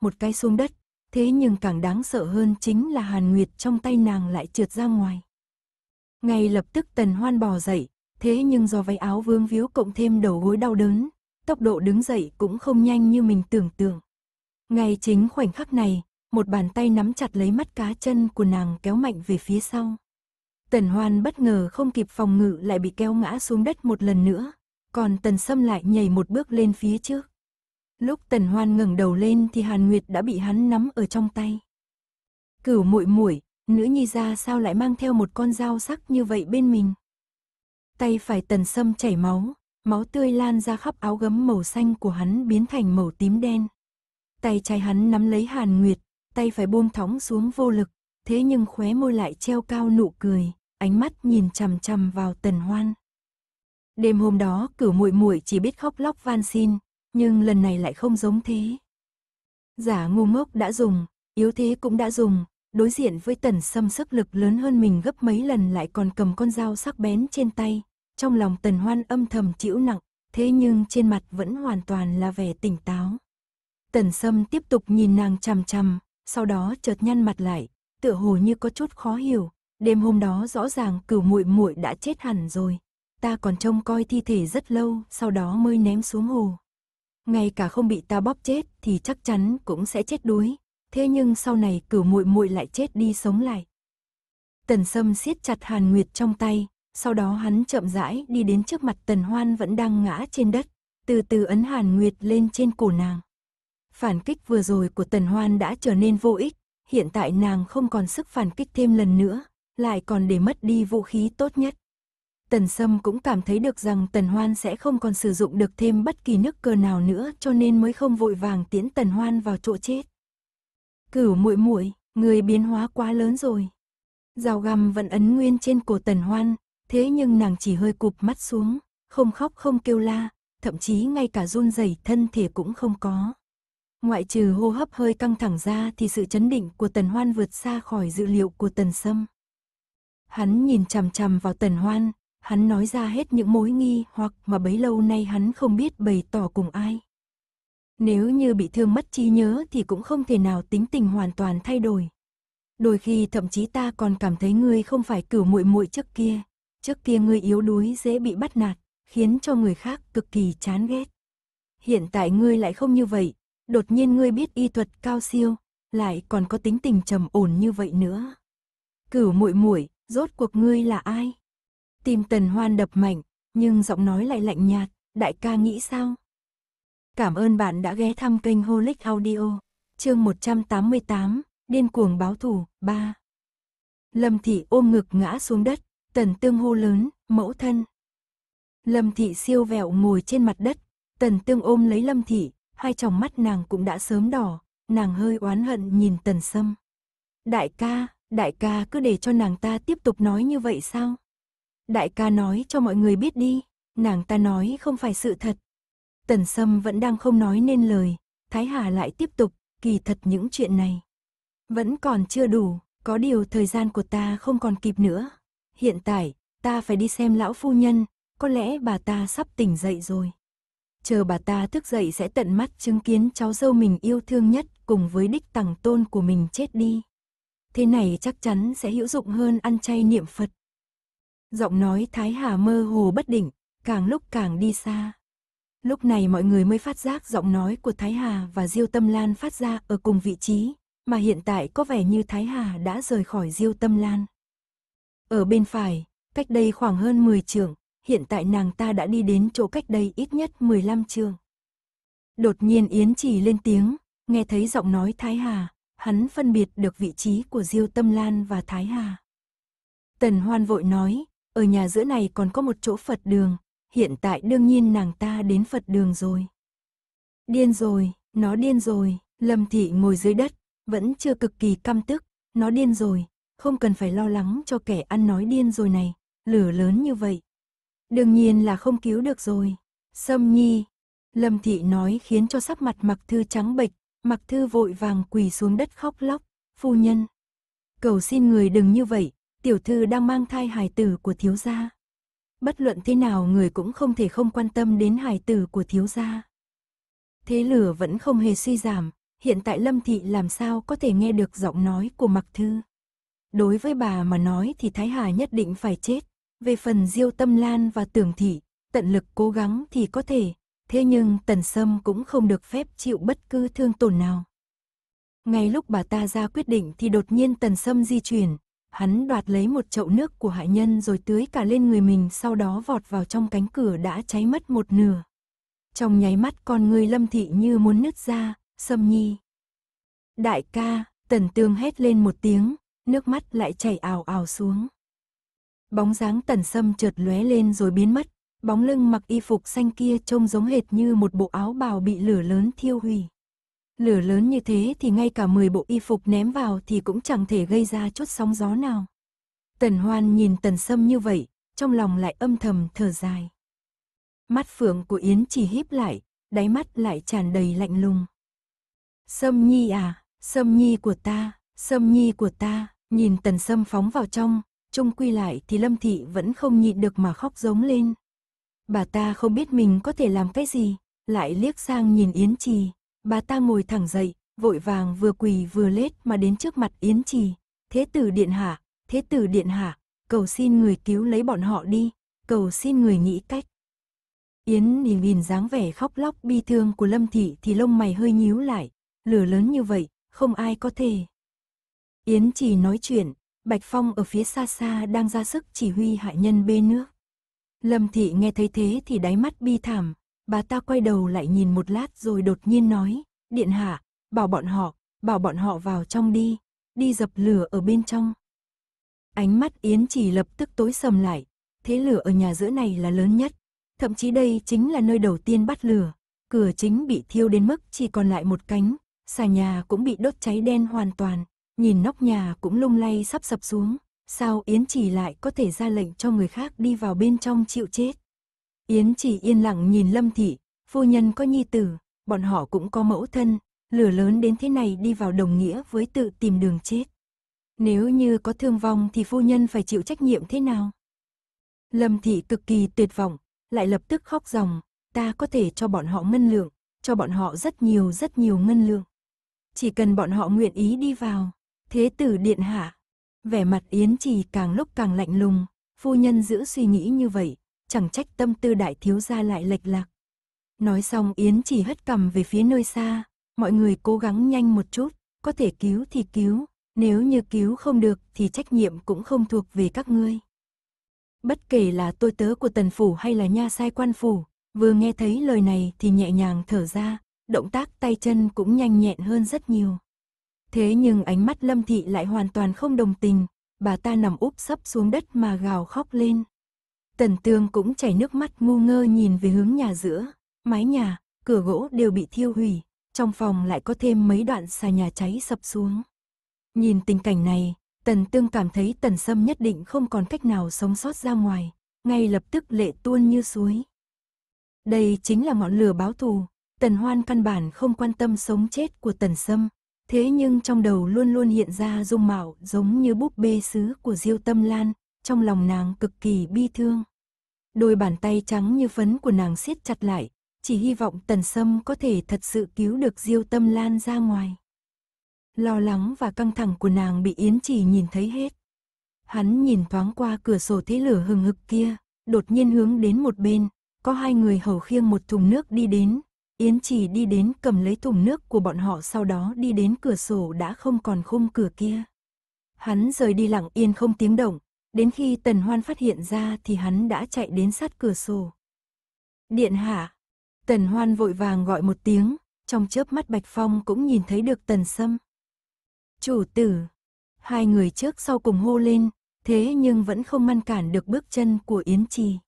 một cái xuống đất, thế nhưng càng đáng sợ hơn chính là Hàn Nguyệt trong tay nàng lại trượt ra ngoài. Ngay lập tức Tần Hoan bò dậy, thế nhưng do váy áo vương víu cộng thêm đầu gối đau đớn, tốc độ đứng dậy cũng không nhanh như mình tưởng tượng. Ngay chính khoảnh khắc này, một bàn tay nắm chặt lấy mắt cá chân của nàng kéo mạnh về phía sau. Tần Hoan bất ngờ không kịp phòng ngự lại bị kéo ngã xuống đất một lần nữa, còn Tần Sâm lại nhảy một bước lên phía trước. Lúc Tần Hoan ngẩng đầu lên thì Hàn Nguyệt đã bị hắn nắm ở trong tay. Cửu muội muội, nữ nhi ra sao lại mang theo một con dao sắc như vậy bên mình? Tay phải Tần Sâm chảy máu, máu tươi lan ra khắp áo gấm màu xanh của hắn biến thành màu tím đen. Tay trái hắn nắm lấy Hàn Nguyệt, tay phải buông thõng xuống vô lực, thế nhưng khóe môi lại treo cao nụ cười, ánh mắt nhìn chằm chằm vào Tần Hoan. Đêm hôm đó, Cửu Muội Muội chỉ biết khóc lóc van xin, nhưng lần này lại không giống thế. Giả ngu ngốc đã dùng, yếu thế cũng đã dùng, đối diện với tần sâm sức lực lớn hơn mình gấp mấy lần lại còn cầm con dao sắc bén trên tay, trong lòng tần hoan âm thầm chịu nặng, thế nhưng trên mặt vẫn hoàn toàn là vẻ tỉnh táo. Tần sâm tiếp tục nhìn nàng chằm chằm, sau đó chợt nhăn mặt lại, tựa hồ như có chút khó hiểu, đêm hôm đó rõ ràng cửu muội muội đã chết hẳn rồi, ta còn trông coi thi thể rất lâu, sau đó mới ném xuống hồ ngay cả không bị ta bóp chết thì chắc chắn cũng sẽ chết đuối, thế nhưng sau này cửu muội muội lại chết đi sống lại. Tần Sâm siết chặt Hàn Nguyệt trong tay, sau đó hắn chậm rãi đi đến trước mặt Tần Hoan vẫn đang ngã trên đất, từ từ ấn Hàn Nguyệt lên trên cổ nàng. Phản kích vừa rồi của Tần Hoan đã trở nên vô ích, hiện tại nàng không còn sức phản kích thêm lần nữa, lại còn để mất đi vũ khí tốt nhất. Tần Sâm cũng cảm thấy được rằng Tần Hoan sẽ không còn sử dụng được thêm bất kỳ nước cờ nào nữa cho nên mới không vội vàng tiến Tần Hoan vào chỗ chết. Cửu muội muội, người biến hóa quá lớn rồi. Rào găm vẫn ấn nguyên trên cổ Tần Hoan, thế nhưng nàng chỉ hơi cụp mắt xuống, không khóc không kêu la, thậm chí ngay cả run rẩy thân thể cũng không có. Ngoại trừ hô hấp hơi căng thẳng ra thì sự chấn định của Tần Hoan vượt xa khỏi dự liệu của Tần Sâm. Hắn nhìn chằm chằm vào Tần Hoan, hắn nói ra hết những mối nghi hoặc mà bấy lâu nay hắn không biết bày tỏ cùng ai. Nếu như bị thương mất trí nhớ thì cũng không thể nào tính tình hoàn toàn thay đổi. Đôi khi thậm chí ta còn cảm thấy ngươi không phải cửu muội muội trước kia, trước kia ngươi yếu đuối dễ bị bắt nạt, khiến cho người khác cực kỳ chán ghét. Hiện tại ngươi lại không như vậy, đột nhiên ngươi biết y thuật cao siêu, lại còn có tính tình trầm ổn như vậy nữa. Cửu muội muội, rốt cuộc ngươi là ai? Tim Tần Hoan đập mạnh, nhưng giọng nói lại lạnh nhạt, đại ca nghĩ sao? Cảm ơn bạn đã ghé thăm kênh Holic Audio, chương 188, điên cuồng báo thủ, 3. Lâm Thị ôm ngực ngã xuống đất, Tần Tương hô lớn, mẫu thân. Lâm Thị siêu vẹo ngồi trên mặt đất, Tần Tương ôm lấy Lâm Thị, hai tròng mắt nàng cũng đã sớm đỏ, nàng hơi oán hận nhìn Tần Sâm. Đại ca, đại ca cứ để cho nàng ta tiếp tục nói như vậy sao? Đại ca nói cho mọi người biết đi, nàng ta nói không phải sự thật. Tần Sâm vẫn đang không nói nên lời, Thái Hà lại tiếp tục, kỳ thật những chuyện này. Vẫn còn chưa đủ, có điều thời gian của ta không còn kịp nữa. Hiện tại, ta phải đi xem lão phu nhân, có lẽ bà ta sắp tỉnh dậy rồi. Chờ bà ta thức dậy sẽ tận mắt chứng kiến cháu dâu mình yêu thương nhất cùng với đích tằng tôn của mình chết đi. Thế này chắc chắn sẽ hữu dụng hơn ăn chay niệm Phật giọng nói Thái Hà mơ hồ bất định, càng lúc càng đi xa. Lúc này mọi người mới phát giác giọng nói của Thái Hà và Diêu Tâm Lan phát ra ở cùng vị trí, mà hiện tại có vẻ như Thái Hà đã rời khỏi Diêu Tâm Lan. Ở bên phải, cách đây khoảng hơn 10 trường, hiện tại nàng ta đã đi đến chỗ cách đây ít nhất 15 trường. Đột nhiên Yến chỉ lên tiếng, nghe thấy giọng nói Thái Hà, hắn phân biệt được vị trí của Diêu Tâm Lan và Thái Hà. Tần Hoan vội nói, ở nhà giữa này còn có một chỗ Phật đường, hiện tại đương nhiên nàng ta đến Phật đường rồi. Điên rồi, nó điên rồi, Lâm Thị ngồi dưới đất, vẫn chưa cực kỳ căm tức, nó điên rồi, không cần phải lo lắng cho kẻ ăn nói điên rồi này, lửa lớn như vậy. Đương nhiên là không cứu được rồi. Sâm Nhi, Lâm Thị nói khiến cho sắc mặt Mặc Thư trắng bệch, Mặc Thư vội vàng quỳ xuống đất khóc lóc, phu nhân. Cầu xin người đừng như vậy, tiểu thư đang mang thai hài tử của thiếu gia. Bất luận thế nào người cũng không thể không quan tâm đến hài tử của thiếu gia. Thế lửa vẫn không hề suy giảm, hiện tại Lâm Thị làm sao có thể nghe được giọng nói của Mặc Thư. Đối với bà mà nói thì Thái Hà nhất định phải chết, về phần Diêu Tâm Lan và Tưởng Thị, tận lực cố gắng thì có thể, thế nhưng Tần Sâm cũng không được phép chịu bất cứ thương tổn nào. Ngay lúc bà ta ra quyết định thì đột nhiên Tần Sâm di chuyển, hắn đoạt lấy một chậu nước của hại nhân rồi tưới cả lên người mình sau đó vọt vào trong cánh cửa đã cháy mất một nửa. Trong nháy mắt con người lâm thị như muốn nứt ra, Sâm Nhi. Đại ca, Tần Tương hét lên một tiếng, nước mắt lại chảy ảo ảo xuống. Bóng dáng Tần Sâm chợt lóe lên rồi biến mất, bóng lưng mặc y phục xanh kia trông giống hệt như một bộ áo bào bị lửa lớn thiêu hủy. Lửa lớn như thế thì ngay cả 10 bộ y phục ném vào thì cũng chẳng thể gây ra chút sóng gió nào. Tần Hoan nhìn Tần Sâm như vậy, trong lòng lại âm thầm thở dài. Mắt phượng của Yến chỉ híp lại, đáy mắt lại tràn đầy lạnh lùng. Sâm Nhi à, Sâm Nhi của ta, Sâm Nhi của ta, nhìn Tần Sâm phóng vào trong, trung quy lại thì Lâm Thị vẫn không nhịn được mà khóc giống lên. Bà ta không biết mình có thể làm cái gì, lại liếc sang nhìn Yến Trì, bà ta ngồi thẳng dậy, vội vàng vừa quỳ vừa lết mà đến trước mặt Yến Trì. Thế tử điện hạ, thế tử điện hạ, cầu xin người cứu lấy bọn họ đi, cầu xin người nghĩ cách. Yến nhìn nhìn dáng vẻ khóc lóc bi thương của Lâm Thị thì lông mày hơi nhíu lại, lửa lớn như vậy, không ai có thể. Yến chỉ nói chuyện, Bạch Phong ở phía xa xa đang ra sức chỉ huy hại nhân bê nước. Lâm Thị nghe thấy thế thì đáy mắt bi thảm, bà ta quay đầu lại nhìn một lát rồi đột nhiên nói, Điện hạ, bảo bọn họ, bảo bọn họ vào trong đi, đi dập lửa ở bên trong. Ánh mắt Yến chỉ lập tức tối sầm lại, thế lửa ở nhà giữa này là lớn nhất, thậm chí đây chính là nơi đầu tiên bắt lửa, cửa chính bị thiêu đến mức chỉ còn lại một cánh, xà nhà cũng bị đốt cháy đen hoàn toàn, nhìn nóc nhà cũng lung lay sắp sập xuống, sao Yến chỉ lại có thể ra lệnh cho người khác đi vào bên trong chịu chết. Yến chỉ yên lặng nhìn Lâm Thị, phu nhân có nhi tử, bọn họ cũng có mẫu thân, lửa lớn đến thế này đi vào đồng nghĩa với tự tìm đường chết. Nếu như có thương vong thì phu nhân phải chịu trách nhiệm thế nào? Lâm Thị cực kỳ tuyệt vọng, lại lập tức khóc ròng, ta có thể cho bọn họ ngân lượng, cho bọn họ rất nhiều rất nhiều ngân lượng. Chỉ cần bọn họ nguyện ý đi vào, thế tử điện hạ. Vẻ mặt Yến Trì càng lúc càng lạnh lùng, phu nhân giữ suy nghĩ như vậy, chẳng trách tâm tư đại thiếu gia lại lệch lạc. Nói xong Yến chỉ hất cầm về phía nơi xa, mọi người cố gắng nhanh một chút, có thể cứu thì cứu, nếu như cứu không được thì trách nhiệm cũng không thuộc về các ngươi. Bất kể là tôi tớ của tần phủ hay là nha sai quan phủ, vừa nghe thấy lời này thì nhẹ nhàng thở ra, động tác tay chân cũng nhanh nhẹn hơn rất nhiều. Thế nhưng ánh mắt Lâm Thị lại hoàn toàn không đồng tình, bà ta nằm úp sấp xuống đất mà gào khóc lên. Tần Tương cũng chảy nước mắt ngu ngơ nhìn về hướng nhà giữa, mái nhà, cửa gỗ đều bị thiêu hủy, trong phòng lại có thêm mấy đoạn xà nhà cháy sập xuống. Nhìn tình cảnh này, Tần Tương cảm thấy Tần Sâm nhất định không còn cách nào sống sót ra ngoài, ngay lập tức lệ tuôn như suối. Đây chính là ngọn lửa báo thù, Tần Hoan căn bản không quan tâm sống chết của Tần Sâm, thế nhưng trong đầu luôn luôn hiện ra dung mạo giống như búp bê sứ của Diêu Tâm Lan, trong lòng nàng cực kỳ bi thương. Đôi bàn tay trắng như phấn của nàng siết chặt lại, chỉ hy vọng Tần Sâm có thể thật sự cứu được Diêu Tâm Lan ra ngoài. Lo lắng và căng thẳng của nàng bị Yến Chỉ nhìn thấy hết. Hắn nhìn thoáng qua cửa sổ thế lửa hừng hực kia, đột nhiên hướng đến một bên, có hai người hầu khiêng một thùng nước đi đến. Yến Chỉ đi đến cầm lấy thùng nước của bọn họ sau đó đi đến cửa sổ đã không còn khung cửa kia. Hắn rời đi lặng yên không tiếng động, đến khi Tần Hoan phát hiện ra thì hắn đã chạy đến sát cửa sổ. Điện hạ, Tần Hoan vội vàng gọi một tiếng, trong chớp mắt Bạch Phong cũng nhìn thấy được Tần Sâm. Chủ tử, hai người trước sau cùng hô lên, thế nhưng vẫn không ngăn cản được bước chân của Yến Trì.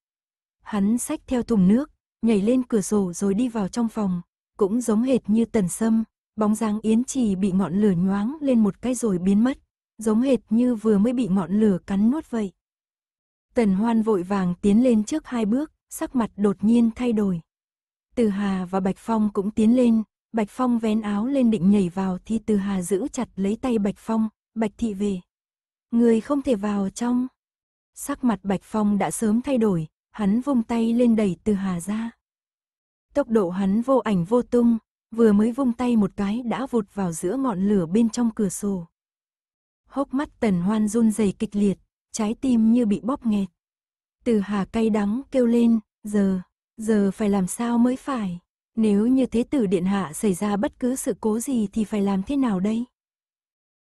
Hắn xách theo thùng nước, nhảy lên cửa sổ rồi đi vào trong phòng, cũng giống hệt như Tần Sâm, bóng dáng Yến Trì bị ngọn lửa nhoáng lên một cái rồi biến mất, giống hệt như vừa mới bị ngọn lửa cắn nuốt vậy. Tần Hoan vội vàng tiến lên trước hai bước, sắc mặt đột nhiên thay đổi. Từ Hà và Bạch Phong cũng tiến lên, Bạch Phong vén áo lên định nhảy vào thì Từ Hà giữ chặt lấy tay Bạch Phong, Bạch Thị về. Người không thể vào trong. Sắc mặt Bạch Phong đã sớm thay đổi, hắn vung tay lên đẩy Từ Hà ra. Tốc độ hắn vô ảnh vô tung, vừa mới vung tay một cái đã vụt vào giữa ngọn lửa bên trong cửa sổ. Hốc mắt Tần Hoan run rẩy kịch liệt, trái tim như bị bóp nghẹt. Từ Hà cay đắng kêu lên, giờ, giờ phải làm sao mới phải? Nếu như thế tử điện hạ xảy ra bất cứ sự cố gì thì phải làm thế nào đây?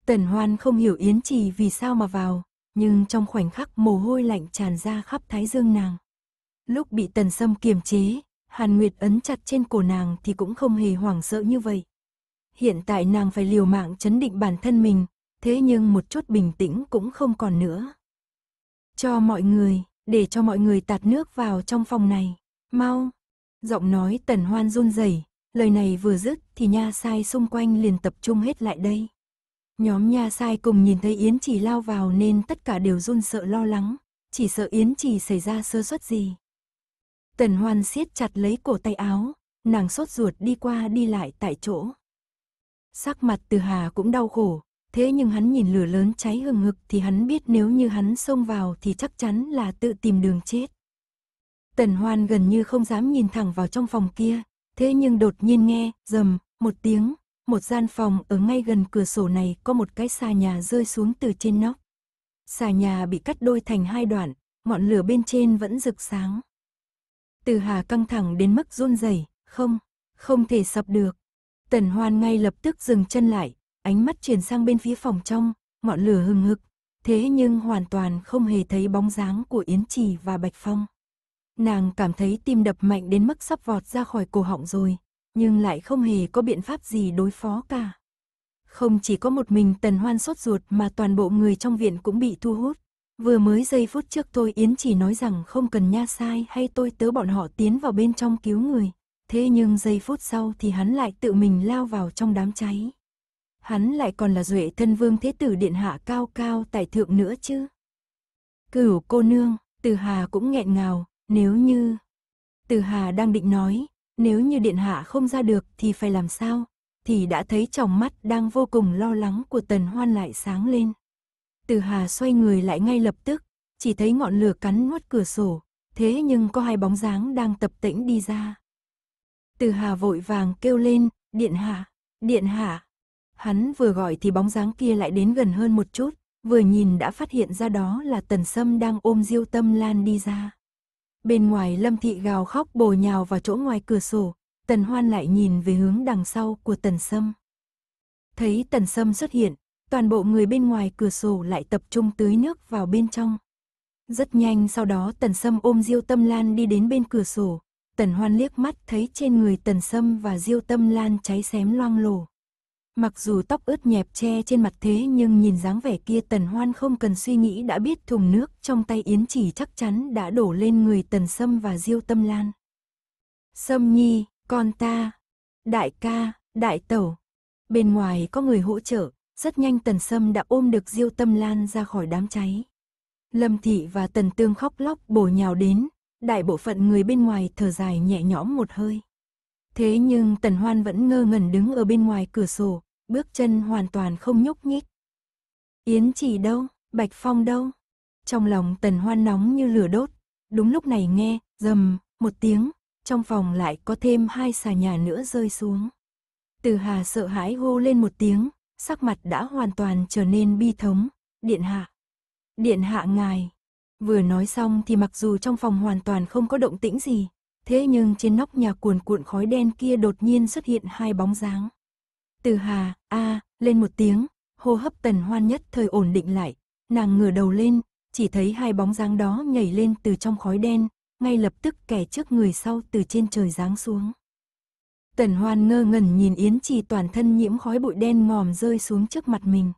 Tần Hoan không hiểu Yến Trì vì sao mà vào, nhưng trong khoảnh khắc mồ hôi lạnh tràn ra khắp thái dương nàng. Lúc bị Tần Sâm kiềm chế, Hàn Nguyệt ấn chặt trên cổ nàng thì cũng không hề hoảng sợ như vậy. Hiện tại nàng phải liều mạng chấn định bản thân mình, thế nhưng một chút bình tĩnh cũng không còn nữa. Cho mọi người, để cho mọi người tạt nước vào trong phòng này, mau. Giọng nói tần hoan run rẩy lời này vừa dứt thì nha sai xung quanh liền tập trung hết lại đây. Nhóm nha sai cùng nhìn thấy Yến Chỉ lao vào nên tất cả đều run sợ lo lắng, chỉ sợ Yến Chỉ xảy ra sơ suất gì. Tần Hoan siết chặt lấy cổ tay áo, nàng sốt ruột đi qua đi lại tại chỗ. Sắc mặt Từ Hà cũng đau khổ, thế nhưng hắn nhìn lửa lớn cháy hừng hực thì hắn biết nếu như hắn xông vào thì chắc chắn là tự tìm đường chết. Tần Hoan gần như không dám nhìn thẳng vào trong phòng kia, thế nhưng đột nhiên nghe, rầm, một tiếng, một gian phòng ở ngay gần cửa sổ này có một cái xà nhà rơi xuống từ trên nóc. Xà nhà bị cắt đôi thành hai đoạn, ngọn lửa bên trên vẫn rực sáng. Từ Hà căng thẳng đến mức run rẩy, không, không thể sập được. Tần Hoan ngay lập tức dừng chân lại, ánh mắt chuyển sang bên phía phòng trong, ngọn lửa hừng hực, thế nhưng hoàn toàn không hề thấy bóng dáng của Yến Trì và Bạch Phong. Nàng cảm thấy tim đập mạnh đến mức sắp vọt ra khỏi cổ họng rồi, nhưng lại không hề có biện pháp gì đối phó cả. Không chỉ có một mình Tần Hoan sốt ruột mà toàn bộ người trong viện cũng bị thu hút. Vừa mới giây phút trước tôi Yến chỉ nói rằng không cần nha sai hay tôi tớ bọn họ tiến vào bên trong cứu người. Thế nhưng giây phút sau thì hắn lại tự mình lao vào trong đám cháy. Hắn lại còn là duệ thân vương thế tử điện hạ cao cao tại thượng nữa chứ. Cửu cô nương, từ hà cũng nghẹn ngào, nếu như... Từ hà đang định nói, nếu như điện hạ không ra được thì phải làm sao? Thì đã thấy trong mắt đang vô cùng lo lắng của tần hoan lại sáng lên. Từ Hà xoay người lại ngay lập tức, chỉ thấy ngọn lửa cắn nuốt cửa sổ, thế nhưng có hai bóng dáng đang tập tĩnh đi ra. Từ Hà vội vàng kêu lên, điện hạ, điện hạ. Hắn vừa gọi thì bóng dáng kia lại đến gần hơn một chút, vừa nhìn đã phát hiện ra đó là Tần Sâm đang ôm Diêu Tâm Lan đi ra. Bên ngoài Lâm Thị gào khóc bồ nhào vào chỗ ngoài cửa sổ, Tần Hoan lại nhìn về hướng đằng sau của Tần Sâm. Thấy Tần Sâm xuất hiện, toàn bộ người bên ngoài cửa sổ lại tập trung tưới nước vào bên trong. Rất nhanh sau đó Tần Sâm ôm Diêu Tâm Lan đi đến bên cửa sổ, Tần Hoan liếc mắt thấy trên người Tần Sâm và Diêu Tâm Lan cháy xém loang lổ. Mặc dù tóc ướt nhẹp che trên mặt thế nhưng nhìn dáng vẻ kia Tần Hoan không cần suy nghĩ đã biết thùng nước trong tay Yến chỉ chắc chắn đã đổ lên người Tần Sâm và Diêu Tâm Lan. Sâm Nhi, con ta, đại ca, đại tẩu. Bên ngoài có người hỗ trợ, rất nhanh Tần Sâm đã ôm được Diêu Tâm Lan ra khỏi đám cháy. Lâm Thị và Tần Tương khóc lóc bổ nhào đến, đại bộ phận người bên ngoài thở dài nhẹ nhõm một hơi. Thế nhưng Tần Hoan vẫn ngơ ngẩn đứng ở bên ngoài cửa sổ, bước chân hoàn toàn không nhúc nhích. Yến chỉ đâu, Bạch Phong đâu? Trong lòng Tần Hoan nóng như lửa đốt, đúng lúc này nghe, rầm, một tiếng, trong phòng lại có thêm hai xà nhà nữa rơi xuống. Từ Hà sợ hãi hô lên một tiếng, sắc mặt đã hoàn toàn trở nên bi thống, điện hạ. Điện hạ ngài. Vừa nói xong thì mặc dù trong phòng hoàn toàn không có động tĩnh gì, thế nhưng trên nóc nhà cuồn cuộn khói đen kia đột nhiên xuất hiện hai bóng dáng. Từ Hà, a, lên một tiếng, hô hấp Tần Hoan nhất thời ổn định lại, nàng ngửa đầu lên, chỉ thấy hai bóng dáng đó nhảy lên từ trong khói đen, ngay lập tức kẻ trước người sau từ trên trời giáng xuống. Tần Hoan ngơ ngẩn nhìn Yến Trì toàn thân nhiễm khói bụi đen ngòm rơi xuống trước mặt mình.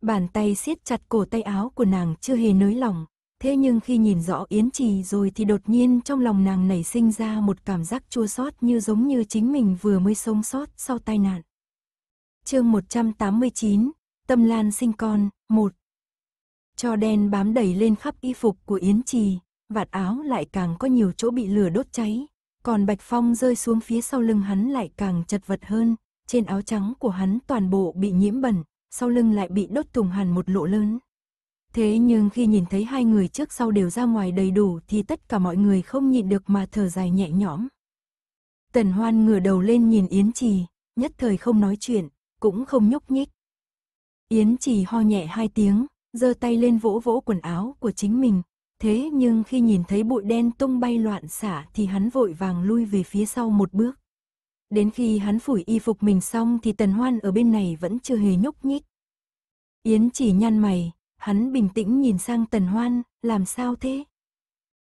Bàn tay siết chặt cổ tay áo của nàng chưa hề nới lỏng, thế nhưng khi nhìn rõ Yến Trì rồi thì đột nhiên trong lòng nàng nảy sinh ra một cảm giác chua xót như giống như chính mình vừa mới sống sót sau tai nạn. chương 189, Tâm Lan sinh con, 1 Cho đen bám đầy lên khắp y phục của Yến Trì, vạt áo lại càng có nhiều chỗ bị lửa đốt cháy, còn Bạch Phong rơi xuống phía sau lưng hắn lại càng chật vật hơn, trên áo trắng của hắn toàn bộ bị nhiễm bẩn, sau lưng lại bị đốt thùng hẳn một lỗ lớn. Thế nhưng khi nhìn thấy hai người trước sau đều ra ngoài đầy đủ thì tất cả mọi người không nhịn được mà thở dài nhẹ nhõm. Tần Hoan ngửa đầu lên nhìn Yến Trì, nhất thời không nói chuyện, cũng không nhúc nhích. Yến Trì ho nhẹ hai tiếng, giơ tay lên vỗ vỗ quần áo của chính mình, thế nhưng khi nhìn thấy bụi đen tung bay loạn xả thì hắn vội vàng lui về phía sau một bước. Đến khi hắn phủi y phục mình xong thì Tần Hoan ở bên này vẫn chưa hề nhúc nhích. Yến chỉ nhăn mày, hắn bình tĩnh nhìn sang Tần Hoan, làm sao thế?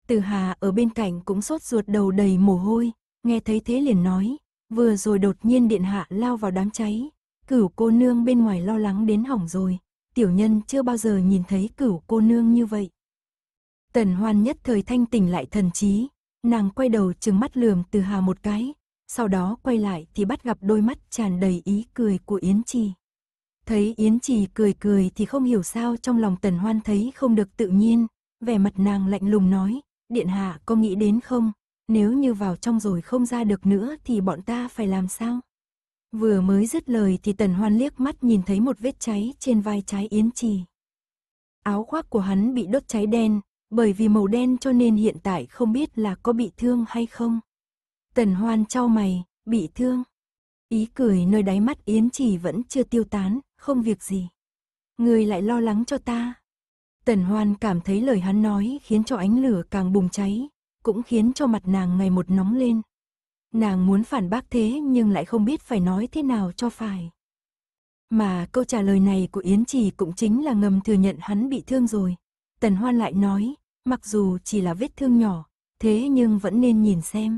Từ Hà ở bên cạnh cũng sốt ruột đầu đầy mồ hôi, nghe thấy thế liền nói, vừa rồi đột nhiên điện hạ lao vào đám cháy, cửu cô nương bên ngoài lo lắng đến hỏng rồi, tiểu nhân chưa bao giờ nhìn thấy cửu cô nương như vậy. Tần Hoan nhất thời thanh tỉnh lại thần trí, nàng quay đầu trừng mắt lườm Từ Hà một cái, sau đó quay lại thì bắt gặp đôi mắt tràn đầy ý cười của Yến Trì. Thấy Yến Trì cười cười thì không hiểu sao trong lòng Tần Hoan thấy không được tự nhiên, vẻ mặt nàng lạnh lùng nói, Điện Hạ có nghĩ đến không, nếu như vào trong rồi không ra được nữa thì bọn ta phải làm sao? Vừa mới dứt lời thì Tần Hoan liếc mắt nhìn thấy một vết cháy trên vai trái Yến Trì. Áo khoác của hắn bị đốt cháy đen, bởi vì màu đen cho nên hiện tại không biết là có bị thương hay không. Tần Hoan trao mày, bị thương. Ý cười nơi đáy mắt Yến trì vẫn chưa tiêu tán, không việc gì. Người lại lo lắng cho ta. Tần Hoan cảm thấy lời hắn nói khiến cho ánh lửa càng bùng cháy, cũng khiến cho mặt nàng ngày một nóng lên. Nàng muốn phản bác thế nhưng lại không biết phải nói thế nào cho phải. Mà câu trả lời này của Yến trì cũng chính là ngầm thừa nhận hắn bị thương rồi. Tần Hoan lại nói, mặc dù chỉ là vết thương nhỏ, thế nhưng vẫn nên nhìn xem.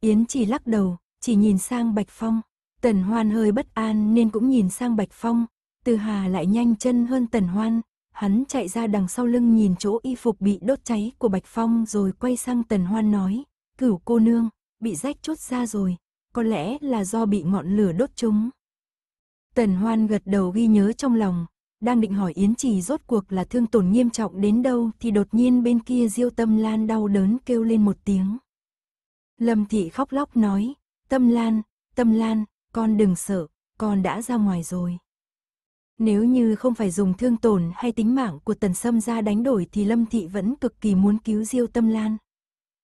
Yến trì lắc đầu, chỉ nhìn sang Bạch Phong. Tần Hoan hơi bất an nên cũng nhìn sang Bạch Phong. Từ Hà lại nhanh chân hơn Tần Hoan. Hắn chạy ra đằng sau lưng nhìn chỗ y phục bị đốt cháy của Bạch Phong rồi quay sang Tần Hoan nói. Cửu cô nương, bị rách chốt ra rồi. Có lẽ là do bị ngọn lửa đốt chúng. Tần Hoan gật đầu ghi nhớ trong lòng. Đang định hỏi Yến Trì rốt cuộc là thương tổn nghiêm trọng đến đâu thì đột nhiên bên kia Diêu Tâm Lan đau đớn kêu lên một tiếng. Lâm Thị khóc lóc nói, Tâm Lan, Tâm Lan, con đừng sợ, con đã ra ngoài rồi. Nếu như không phải dùng thương tổn hay tính mạng của Tần Sâm ra đánh đổi thì Lâm Thị vẫn cực kỳ muốn cứu Diêu Tâm Lan.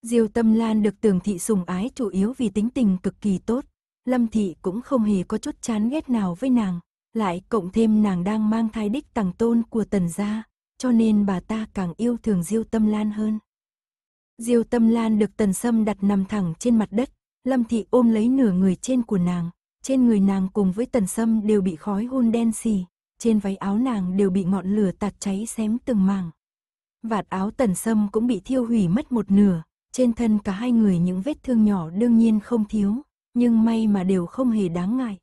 Diêu Tâm Lan được Tường Thị sùng ái chủ yếu vì tính tình cực kỳ tốt. Lâm Thị cũng không hề có chút chán ghét nào với nàng, lại cộng thêm nàng đang mang thai đích tàng tôn của Tần gia, cho nên bà ta càng yêu thường Diêu Tâm Lan hơn. Diêu Tâm Lan được Tần Sâm đặt nằm thẳng trên mặt đất, Lâm Thị ôm lấy nửa người trên của nàng, trên người nàng cùng với Tần Sâm đều bị khói hun đen xì, trên váy áo nàng đều bị ngọn lửa tạt cháy xém từng mảng. Vạt áo Tần Sâm cũng bị thiêu hủy mất một nửa, trên thân cả hai người những vết thương nhỏ đương nhiên không thiếu, nhưng may mà đều không hề đáng ngại.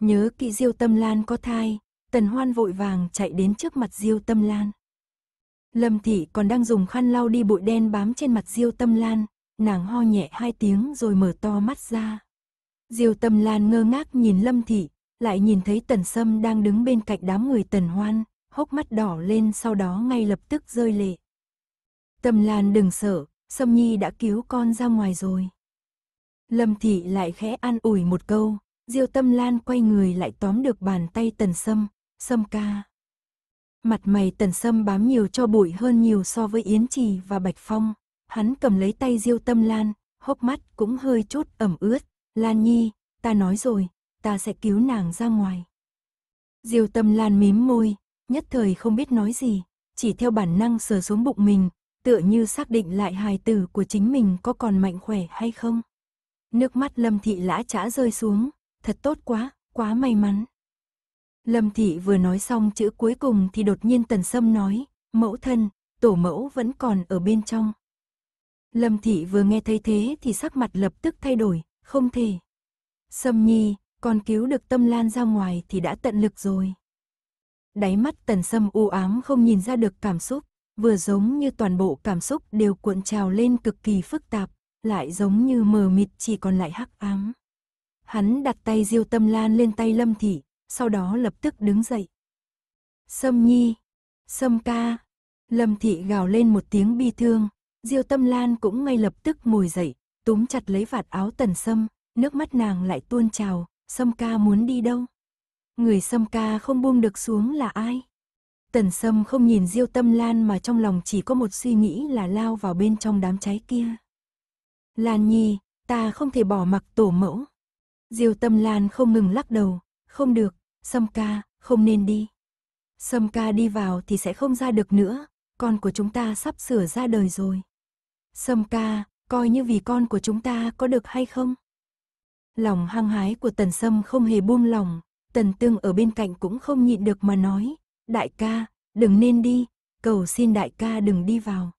Nhớ kỵ Diêu Tâm Lan có thai, Tần Hoan vội vàng chạy đến trước mặt Diêu Tâm Lan. Lâm Thị còn đang dùng khăn lau đi bụi đen bám trên mặt Diêu Tâm Lan, nàng ho nhẹ hai tiếng rồi mở to mắt ra. Diêu Tâm Lan ngơ ngác nhìn Lâm Thị, lại nhìn thấy Tần Sâm đang đứng bên cạnh đám người Tần Hoan, hốc mắt đỏ lên sau đó ngay lập tức rơi lệ. Tâm Lan đừng sợ, Sâm Nhi đã cứu con ra ngoài rồi. Lâm Thị lại khẽ an ủi một câu, Diêu Tâm Lan quay người lại tóm được bàn tay Tần Sâm, Sâm ca. Mặt mày tần sâm bám nhiều cho bụi hơn nhiều so với Yến Trì và Bạch Phong. Hắn cầm lấy tay Diêu Tâm Lan, hốc mắt cũng hơi chút ẩm ướt. Lan Nhi, ta nói rồi, ta sẽ cứu nàng ra ngoài. Diêu Tâm Lan mím môi, nhất thời không biết nói gì, chỉ theo bản năng sờ xuống bụng mình, tựa như xác định lại hài tử của chính mình có còn mạnh khỏe hay không. Nước mắt Lâm Thị lã chã rơi xuống, thật tốt quá, quá may mắn. Lâm Thị vừa nói xong chữ cuối cùng thì đột nhiên Tần Sâm nói, mẫu thân, tổ mẫu vẫn còn ở bên trong. Lâm Thị vừa nghe thấy thế thì sắc mặt lập tức thay đổi, không thể. Sâm Nhi, còn cứu được Tâm Lan ra ngoài thì đã tận lực rồi. Đáy mắt Tần Sâm u ám không nhìn ra được cảm xúc, vừa giống như toàn bộ cảm xúc đều cuộn trào lên cực kỳ phức tạp, lại giống như mờ mịt chỉ còn lại hắc ám. Hắn đặt tay Diêu Tâm Lan lên tay Lâm Thị, sau đó lập tức đứng dậy. Sâm Nhi, Sâm ca, Lâm Thị gào lên một tiếng bi thương, Diêu Tâm Lan cũng ngay lập tức ngồi dậy, túm chặt lấy vạt áo Tần Sâm, nước mắt nàng lại tuôn trào, Sâm ca muốn đi đâu? Người Sâm ca không buông được xuống là ai? Tần Sâm không nhìn Diêu Tâm Lan mà trong lòng chỉ có một suy nghĩ là lao vào bên trong đám cháy kia. Lan Nhi, ta không thể bỏ mặc tổ mẫu. Diêu Tâm Lan không ngừng lắc đầu, không được, Sâm ca, không nên đi. Sâm ca đi vào thì sẽ không ra được nữa, con của chúng ta sắp sửa ra đời rồi. Sâm ca, coi như vì con của chúng ta có được hay không? Lòng hăng hái của Tần Sâm không hề buông lòng, Tần Tương ở bên cạnh cũng không nhịn được mà nói, đại ca, đừng nên đi, cầu xin đại ca đừng đi vào.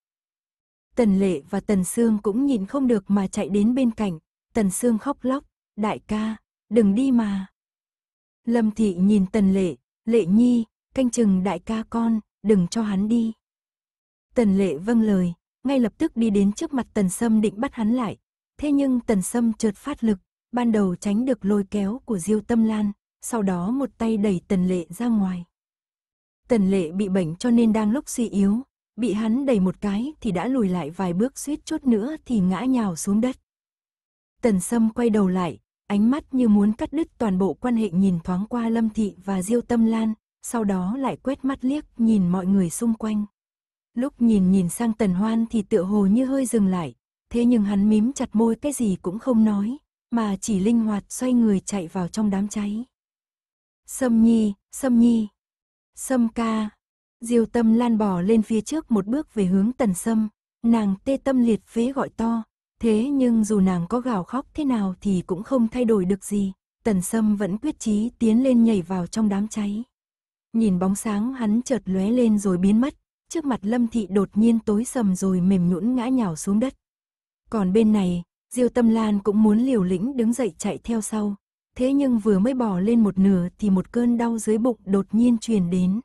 Tần Lệ và Tần Sương cũng nhìn không được mà chạy đến bên cạnh, Tần Sương khóc lóc, đại ca, đừng đi mà. Lâm Thị nhìn Tần Lệ, Lệ Nhi, canh chừng đại ca con, đừng cho hắn đi. Tần Lệ vâng lời, ngay lập tức đi đến trước mặt Tần Sâm định bắt hắn lại. Thế nhưng Tần Sâm chợt phát lực, ban đầu tránh được lôi kéo của Diêu Tâm Lan, sau đó một tay đẩy Tần Lệ ra ngoài. Tần Lệ bị bệnh cho nên đang lúc suy yếu, bị hắn đẩy một cái thì đã lùi lại vài bước suýt chút nữa thì ngã nhào xuống đất. Tần Sâm quay đầu lại, ánh mắt như muốn cắt đứt toàn bộ quan hệ nhìn thoáng qua Lâm Thị và Diêu Tâm Lan, sau đó lại quét mắt liếc nhìn mọi người xung quanh. Lúc nhìn nhìn sang Tần Hoan thì tựa hồ như hơi dừng lại, thế nhưng hắn mím chặt môi cái gì cũng không nói, mà chỉ linh hoạt xoay người chạy vào trong đám cháy. Sâm Nhi, Sâm Nhi, Sâm ca. Diêu Tâm Lan bò lên phía trước một bước về hướng Tần Sâm, nàng tê tâm liệt phế gọi to, thế nhưng dù nàng có gào khóc thế nào thì cũng không thay đổi được gì, Tần Sâm vẫn quyết chí tiến lên nhảy vào trong đám cháy. Nhìn bóng sáng hắn chợt lóe lên rồi biến mất, trước mặt Lâm Thị đột nhiên tối sầm rồi mềm nhũn ngã nhào xuống đất. Còn bên này, Diêu Tâm Lan cũng muốn liều lĩnh đứng dậy chạy theo sau, thế nhưng vừa mới bò lên một nửa thì một cơn đau dưới bụng đột nhiên truyền đến.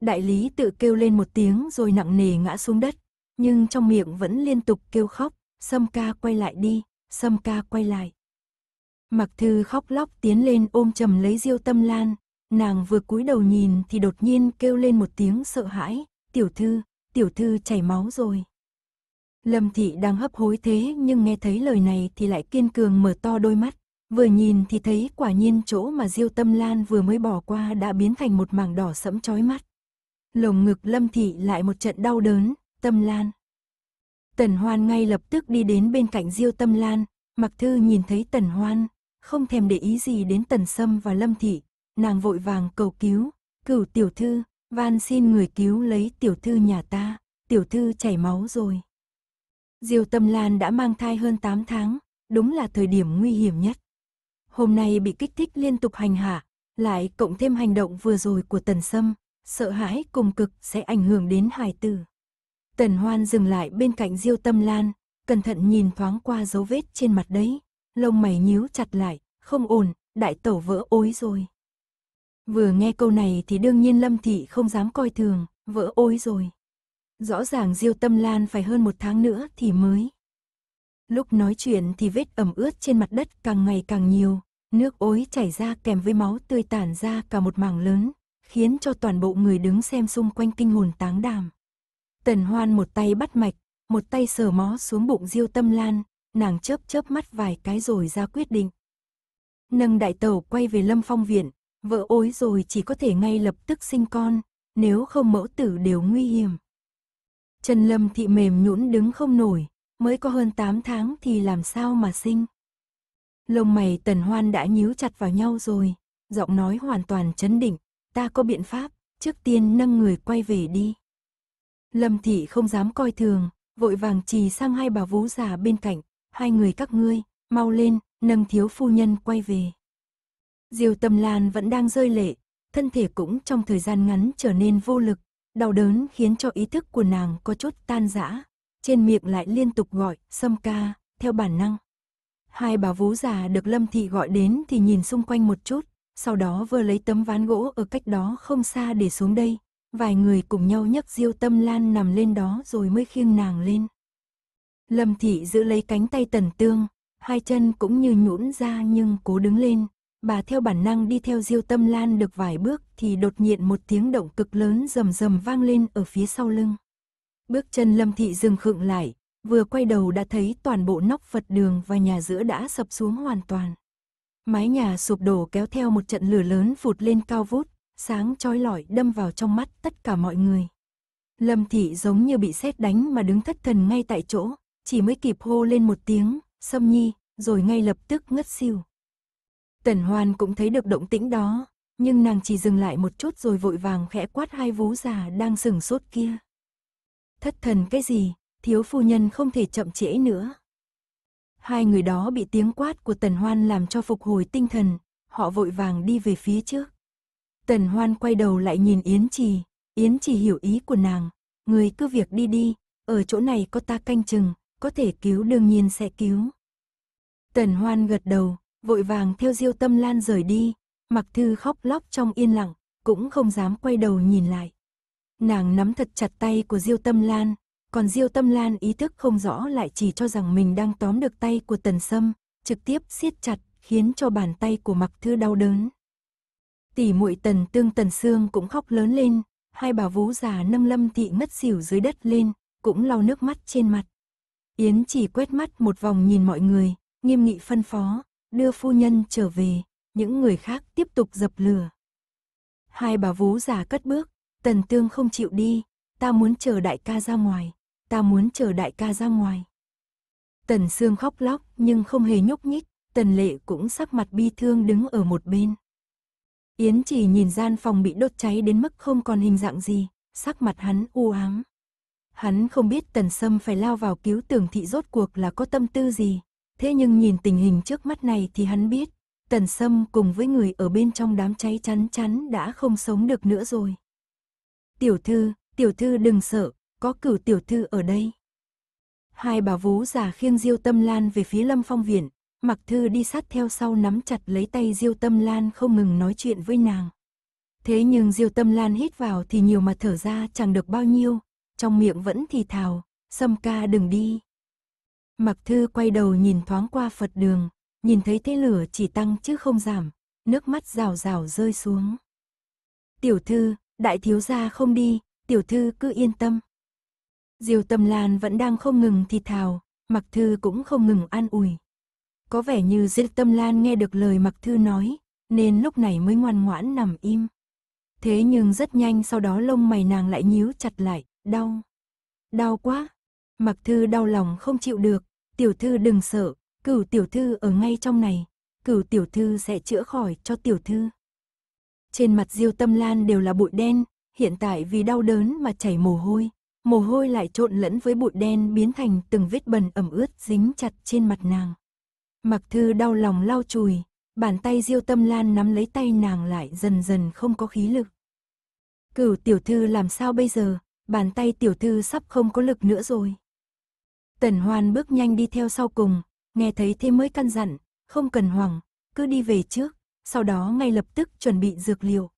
Đại lý tự kêu lên một tiếng rồi nặng nề ngã xuống đất, nhưng trong miệng vẫn liên tục kêu khóc, Sâm ca quay lại đi, Sâm ca quay lại. Mặc thư khóc lóc tiến lên ôm chầm lấy Diêu Tâm Lan, nàng vừa cúi đầu nhìn thì đột nhiên kêu lên một tiếng sợ hãi, tiểu thư, tiểu thư chảy máu rồi. Lâm Thị đang hấp hối thế nhưng nghe thấy lời này thì lại kiên cường mở to đôi mắt, vừa nhìn thì thấy quả nhiên chỗ mà Diêu Tâm Lan vừa mới bỏ qua đã biến thành một mảng đỏ sẫm chói mắt. Lồng ngực Lâm Thị lại một trận đau đớn, Tâm Lan. Tần Hoan ngay lập tức đi đến bên cạnh Diêu Tâm Lan, Mặc Thư nhìn thấy Tần Hoan, không thèm để ý gì đến Tần Sâm và Lâm Thị, nàng vội vàng cầu cứu, cửu tiểu thư, van xin người cứu lấy tiểu thư nhà ta, tiểu thư chảy máu rồi. Diêu Tâm Lan đã mang thai hơn 8 tháng, đúng là thời điểm nguy hiểm nhất. Hôm nay bị kích thích liên tục hành hạ, lại cộng thêm hành động vừa rồi của Tần Sâm, sợ hãi cùng cực sẽ ảnh hưởng đến hài tử. Tần Hoan dừng lại bên cạnh Diêu Tâm Lan, cẩn thận nhìn thoáng qua dấu vết trên mặt đấy, lông mày nhíu chặt lại, không ổn, đại tẩu vỡ ối rồi. Vừa nghe câu này thì đương nhiên Lâm Thị không dám coi thường, vỡ ối rồi. Rõ ràng Diêu Tâm Lan phải hơn một tháng nữa thì mới. Lúc nói chuyện thì vết ẩm ướt trên mặt đất càng ngày càng nhiều, nước ối chảy ra kèm với máu tươi tản ra cả một mảng lớn, khiến cho toàn bộ người đứng xem xung quanh kinh hồn táng đàm. Tần Hoan một tay bắt mạch, một tay sờ mó xuống bụng Diêu Tâm Lan, nàng chớp chớp mắt vài cái rồi ra quyết định. Nâng đại tàu quay về Lâm Phong viện, vợ ối rồi chỉ có thể ngay lập tức sinh con, nếu không mẫu tử đều nguy hiểm. Trần Lâm thị mềm nhũn đứng không nổi, mới có hơn 8 tháng thì làm sao mà sinh. Lông mày Tần Hoan đã nhíu chặt vào nhau rồi, giọng nói hoàn toàn chấn định, ta có biện pháp, trước tiên nâng người quay về đi. Lâm Thị không dám coi thường, vội vàng trì sang hai bà vú già bên cạnh, hai người các ngươi, mau lên, nâng thiếu phu nhân quay về. Diêu Tâm Lan vẫn đang rơi lệ, thân thể cũng trong thời gian ngắn trở nên vô lực, đau đớn khiến cho ý thức của nàng có chút tan rã, trên miệng lại liên tục gọi, sâm ca, theo bản năng. Hai bà vú già được Lâm Thị gọi đến thì nhìn xung quanh một chút, sau đó vừa lấy tấm ván gỗ ở cách đó không xa để xuống đây, vài người cùng nhau nhấc Diêu Tâm Lan nằm lên đó rồi mới khiêng nàng lên. Lâm Thị giữ lấy cánh tay Tần Tương, hai chân cũng như nhũn ra nhưng cố đứng lên, bà theo bản năng đi theo Diêu Tâm Lan được vài bước thì đột nhiên một tiếng động cực lớn rầm rầm vang lên ở phía sau lưng. Bước chân Lâm Thị dừng khựng lại, vừa quay đầu đã thấy toàn bộ nóc Phật đường và nhà giữa đã sập xuống hoàn toàn. Mái nhà sụp đổ kéo theo một trận lửa lớn phụt lên cao vút, sáng chói lọi đâm vào trong mắt tất cả mọi người. Lâm Thị giống như bị sét đánh mà đứng thất thần ngay tại chỗ, chỉ mới kịp hô lên một tiếng, xâm Nhi, rồi ngay lập tức ngất xỉu. Tần Hoan cũng thấy được động tĩnh đó, nhưng nàng chỉ dừng lại một chút rồi vội vàng khẽ quát hai vú già đang sừng sốt kia. Thất thần cái gì, thiếu phu nhân không thể chậm trễ nữa. Hai người đó bị tiếng quát của Tần Hoan làm cho phục hồi tinh thần, họ vội vàng đi về phía trước. Tần Hoan quay đầu lại nhìn Yến Trì, Yến Trì hiểu ý của nàng, người cứ việc đi đi, ở chỗ này có ta canh chừng, có thể cứu đương nhiên sẽ cứu. Tần Hoan gật đầu, vội vàng theo Diêu Tâm Lan rời đi, Mặc Thư khóc lóc trong yên lặng, cũng không dám quay đầu nhìn lại. Nàng nắm thật chặt tay của Diêu Tâm Lan, còn Diêu Tâm Lan ý thức không rõ lại chỉ cho rằng mình đang tóm được tay của Tần Sâm, trực tiếp siết chặt, khiến cho bàn tay của Mặc Thư đau đớn. Tỷ muội Tần Tương Tần Sương cũng khóc lớn lên, hai bà vú già nâng Lâm Thị ngất xỉu dưới đất lên, cũng lau nước mắt trên mặt. Yến chỉ quét mắt một vòng nhìn mọi người, nghiêm nghị phân phó, đưa phu nhân trở về, những người khác tiếp tục dập lửa. Hai bà vú già cất bước, Tần Tương không chịu đi, ta muốn chờ đại ca ra ngoài, ta muốn chờ đại ca ra ngoài. Tần Sương khóc lóc nhưng không hề nhúc nhích, Tần Lệ cũng sắc mặt bi thương đứng ở một bên. Yến chỉ nhìn gian phòng bị đốt cháy đến mức không còn hình dạng gì, sắc mặt hắn u ám. Hắn không biết Tần Sâm phải lao vào cứu tưởng thị rốt cuộc là có tâm tư gì, thế nhưng nhìn tình hình trước mắt này thì hắn biết, Tần Sâm cùng với người ở bên trong đám cháy chắn chắn đã không sống được nữa rồi. Tiểu thư, tiểu thư đừng sợ, có cửu tiểu thư ở đây. Hai bà vú già khiêng Diêu Tâm Lan về phía Lâm Phong Viện, Mặc Thư đi sát theo sau nắm chặt lấy tay Diêu Tâm Lan không ngừng nói chuyện với nàng. Thế nhưng Diêu Tâm Lan hít vào thì nhiều mà thở ra chẳng được bao nhiêu, trong miệng vẫn thì thào, Sâm ca đừng đi. Mặc Thư quay đầu nhìn thoáng qua Phật đường, nhìn thấy thế lửa chỉ tăng chứ không giảm, nước mắt rào rào rơi xuống. Tiểu thư, đại thiếu gia không đi, tiểu thư cứ yên tâm. Diêu Tâm Lan vẫn đang không ngừng thì thào, Mặc Thư cũng không ngừng an ủi. Có vẻ như Diêu Tâm Lan nghe được lời Mặc Thư nói, nên lúc này mới ngoan ngoãn nằm im. Thế nhưng rất nhanh sau đó lông mày nàng lại nhíu chặt lại, đau. Đau quá. Mặc Thư đau lòng không chịu được, tiểu thư đừng sợ, cửu tiểu thư ở ngay trong này, cửu tiểu thư sẽ chữa khỏi cho tiểu thư. Trên mặt Diêu Tâm Lan đều là bụi đen, hiện tại vì đau đớn mà chảy mồ hôi, mồ hôi lại trộn lẫn với bụi đen biến thành từng vết bẩn ẩm ướt dính chặt trên mặt nàng. Mặc Thư đau lòng lau chùi, bàn tay Diêu Tâm Lan nắm lấy tay nàng lại dần dần không có khí lực. Cửu tiểu thư làm sao bây giờ, bàn tay tiểu thư sắp không có lực nữa rồi. Tần Hoan bước nhanh đi theo sau cùng, nghe thấy thế mới căn dặn, không cần hoảng, cứ đi về trước, sau đó ngay lập tức chuẩn bị dược liệu.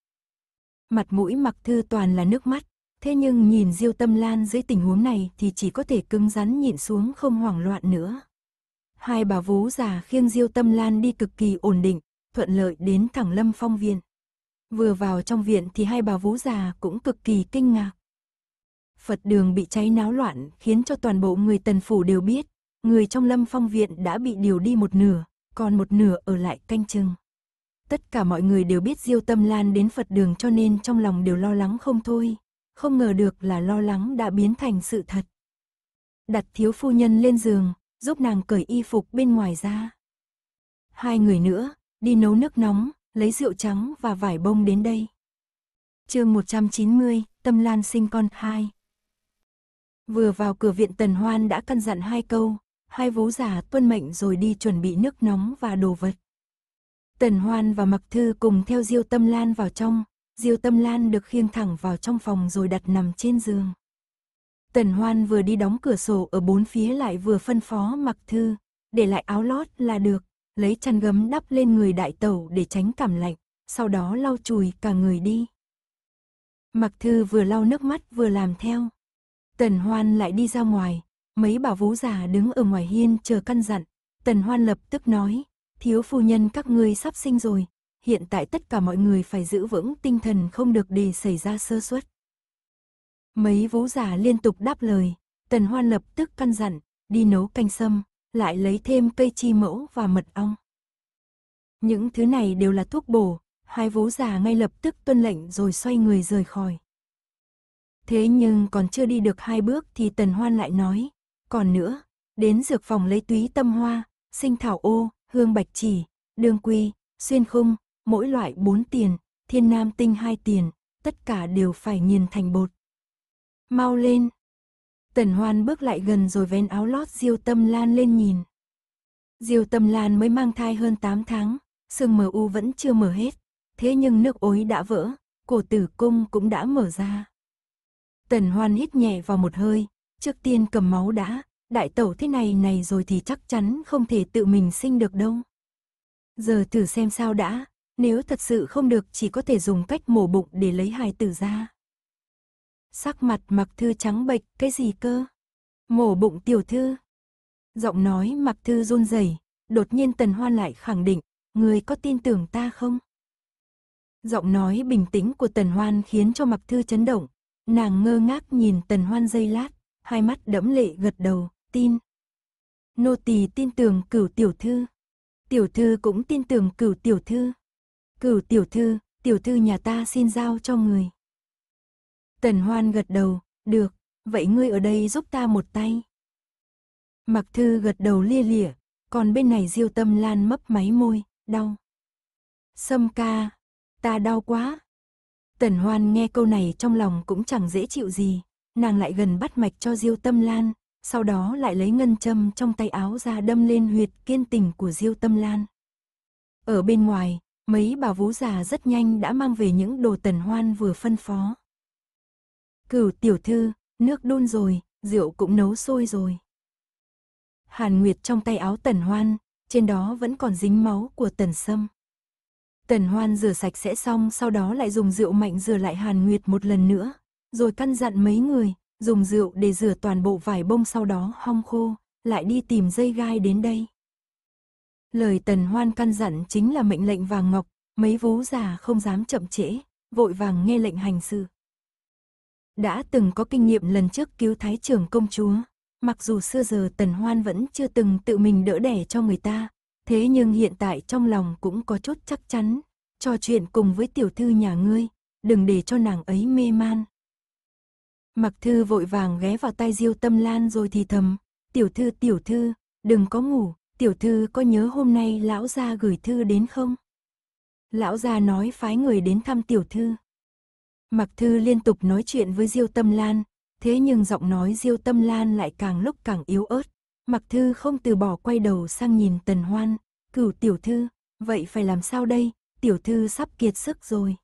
Mặt mũi mặc thư toàn là nước mắt, thế nhưng nhìn Diêu Tâm Lan dưới tình huống này thì chỉ có thể cứng rắn nhịn xuống không hoảng loạn nữa. Hai bà vú già khiêng Diêu Tâm Lan đi cực kỳ ổn định, thuận lợi đến thẳng Lâm Phong Viện. Vừa vào trong viện thì hai bà vú già cũng cực kỳ kinh ngạc. Phật đường bị cháy náo loạn khiến cho toàn bộ người tần phủ đều biết, người trong lâm phong viện đã bị điều đi một nửa, còn một nửa ở lại canh chừng. Tất cả mọi người đều biết Diêu Tâm Lan đến Phật đường cho nên trong lòng đều lo lắng không thôi, không ngờ được là lo lắng đã biến thành sự thật. Đặt thiếu phu nhân lên giường, giúp nàng cởi y phục bên ngoài ra. Hai người nữa, đi nấu nước nóng, lấy rượu trắng và vải bông đến đây. chương 190, Tâm Lan sinh con 2 Vừa vào cửa viện Tần Hoan đã căn dặn hai câu, hai vú giả tuân mệnh rồi đi chuẩn bị nước nóng và đồ vật. Tần Hoan và Mặc Thư cùng theo Diêu Tâm Lan vào trong, Diêu Tâm Lan được khiêng thẳng vào trong phòng rồi đặt nằm trên giường. Tần Hoan vừa đi đóng cửa sổ ở bốn phía lại vừa phân phó Mặc Thư, để lại áo lót là được, lấy chăn gấm đắp lên người đại tẩu để tránh cảm lạnh, sau đó lau chùi cả người đi. Mặc Thư vừa lau nước mắt vừa làm theo. Tần Hoan lại đi ra ngoài, mấy bà vú già đứng ở ngoài hiên chờ căn dặn. Tần Hoan lập tức nói, thiếu phu nhân các ngươi sắp sinh rồi, hiện tại tất cả mọi người phải giữ vững tinh thần không được để xảy ra sơ suất. Mấy vú già liên tục đáp lời, Tần Hoan lập tức căn dặn, đi nấu canh sâm, lại lấy thêm cây chi mẫu và mật ong. Những thứ này đều là thuốc bổ, hai vú già ngay lập tức tuân lệnh rồi xoay người rời khỏi. Thế nhưng còn chưa đi được hai bước thì Tần Hoan lại nói, còn nữa, đến dược phòng lấy túy tâm hoa, sinh thảo ô, hương bạch chỉ, đường quy, xuyên khung, mỗi loại bốn tiền, thiên nam tinh hai tiền, tất cả đều phải nghiền thành bột. Mau lên! Tần Hoan bước lại gần rồi vén áo lót Diêu Tâm Lan lên nhìn. Diêu Tâm Lan mới mang thai hơn 8 tháng, sương mờ u vẫn chưa mở hết, thế nhưng nước ối đã vỡ, cổ tử cung cũng đã mở ra. Tần Hoan hít nhẹ vào một hơi, trước tiên cầm máu đã, đại tẩu thế này này rồi thì chắc chắn không thể tự mình sinh được đâu. Giờ thử xem sao đã, nếu thật sự không được chỉ có thể dùng cách mổ bụng để lấy hài tử ra. Sắc mặt mặc thư trắng bệch, cái gì cơ? Mổ bụng tiểu thư. Giọng nói mặc thư run rẩy đột nhiên tần hoan lại khẳng định, người có tin tưởng ta không? Giọng nói bình tĩnh của tần hoan khiến cho mặc thư chấn động, nàng ngơ ngác nhìn tần hoan dây lát, hai mắt đẫm lệ gật đầu, tin. Nô tỳ tin tưởng cửu tiểu thư. Tiểu thư cũng tin tưởng cửu tiểu thư. Cửu tiểu thư, tiểu thư nhà ta xin giao cho người. Tần Hoan gật đầu, được, vậy ngươi ở đây giúp ta một tay. Mặc thư gật đầu lia lịa, còn bên này diêu tâm lan mấp máy môi, đau. Sâm ca, ta đau quá. Tần Hoan nghe câu này trong lòng cũng chẳng dễ chịu gì, nàng lại gần bắt mạch cho diêu tâm lan, sau đó lại lấy ngân châm trong tay áo ra đâm lên huyệt kiên tình của diêu tâm lan. Ở bên ngoài, mấy bà vú già rất nhanh đã mang về những đồ tần hoan vừa phân phó. Cửu tiểu thư, nước đun rồi, rượu cũng nấu sôi rồi. Hàn Nguyệt trong tay áo Tần Hoan, trên đó vẫn còn dính máu của Tần Sâm. Tần Hoan rửa sạch sẽ xong sau đó lại dùng rượu mạnh rửa lại Hàn Nguyệt một lần nữa, rồi căn dặn mấy người, dùng rượu để rửa toàn bộ vải bông sau đó hong khô, lại đi tìm dây gai đến đây. Lời Tần Hoan căn dặn chính là mệnh lệnh vàng ngọc, mấy vú già không dám chậm trễ, vội vàng nghe lệnh hành sự đã từng có kinh nghiệm lần trước cứu thái trưởng công chúa. Mặc dù xưa giờ Tần Hoan vẫn chưa từng tự mình đỡ đẻ cho người ta, thế nhưng hiện tại trong lòng cũng có chút chắc chắn, trò chuyện cùng với tiểu thư nhà ngươi, đừng để cho nàng ấy mê man. Mặc thư vội vàng ghé vào tay Diêu Tâm Lan rồi thì thầm, tiểu thư tiểu thư, đừng có ngủ, tiểu thư có nhớ hôm nay lão gia gửi thư đến không? Lão gia nói phái người đến thăm tiểu thư. Mặc Thư liên tục nói chuyện với Diêu Tâm Lan, thế nhưng giọng nói Diêu Tâm Lan lại càng lúc càng yếu ớt. Mặc Thư không từ bỏ quay đầu sang nhìn Tần Hoan, cửu tiểu thư, vậy phải làm sao đây, tiểu thư sắp kiệt sức rồi.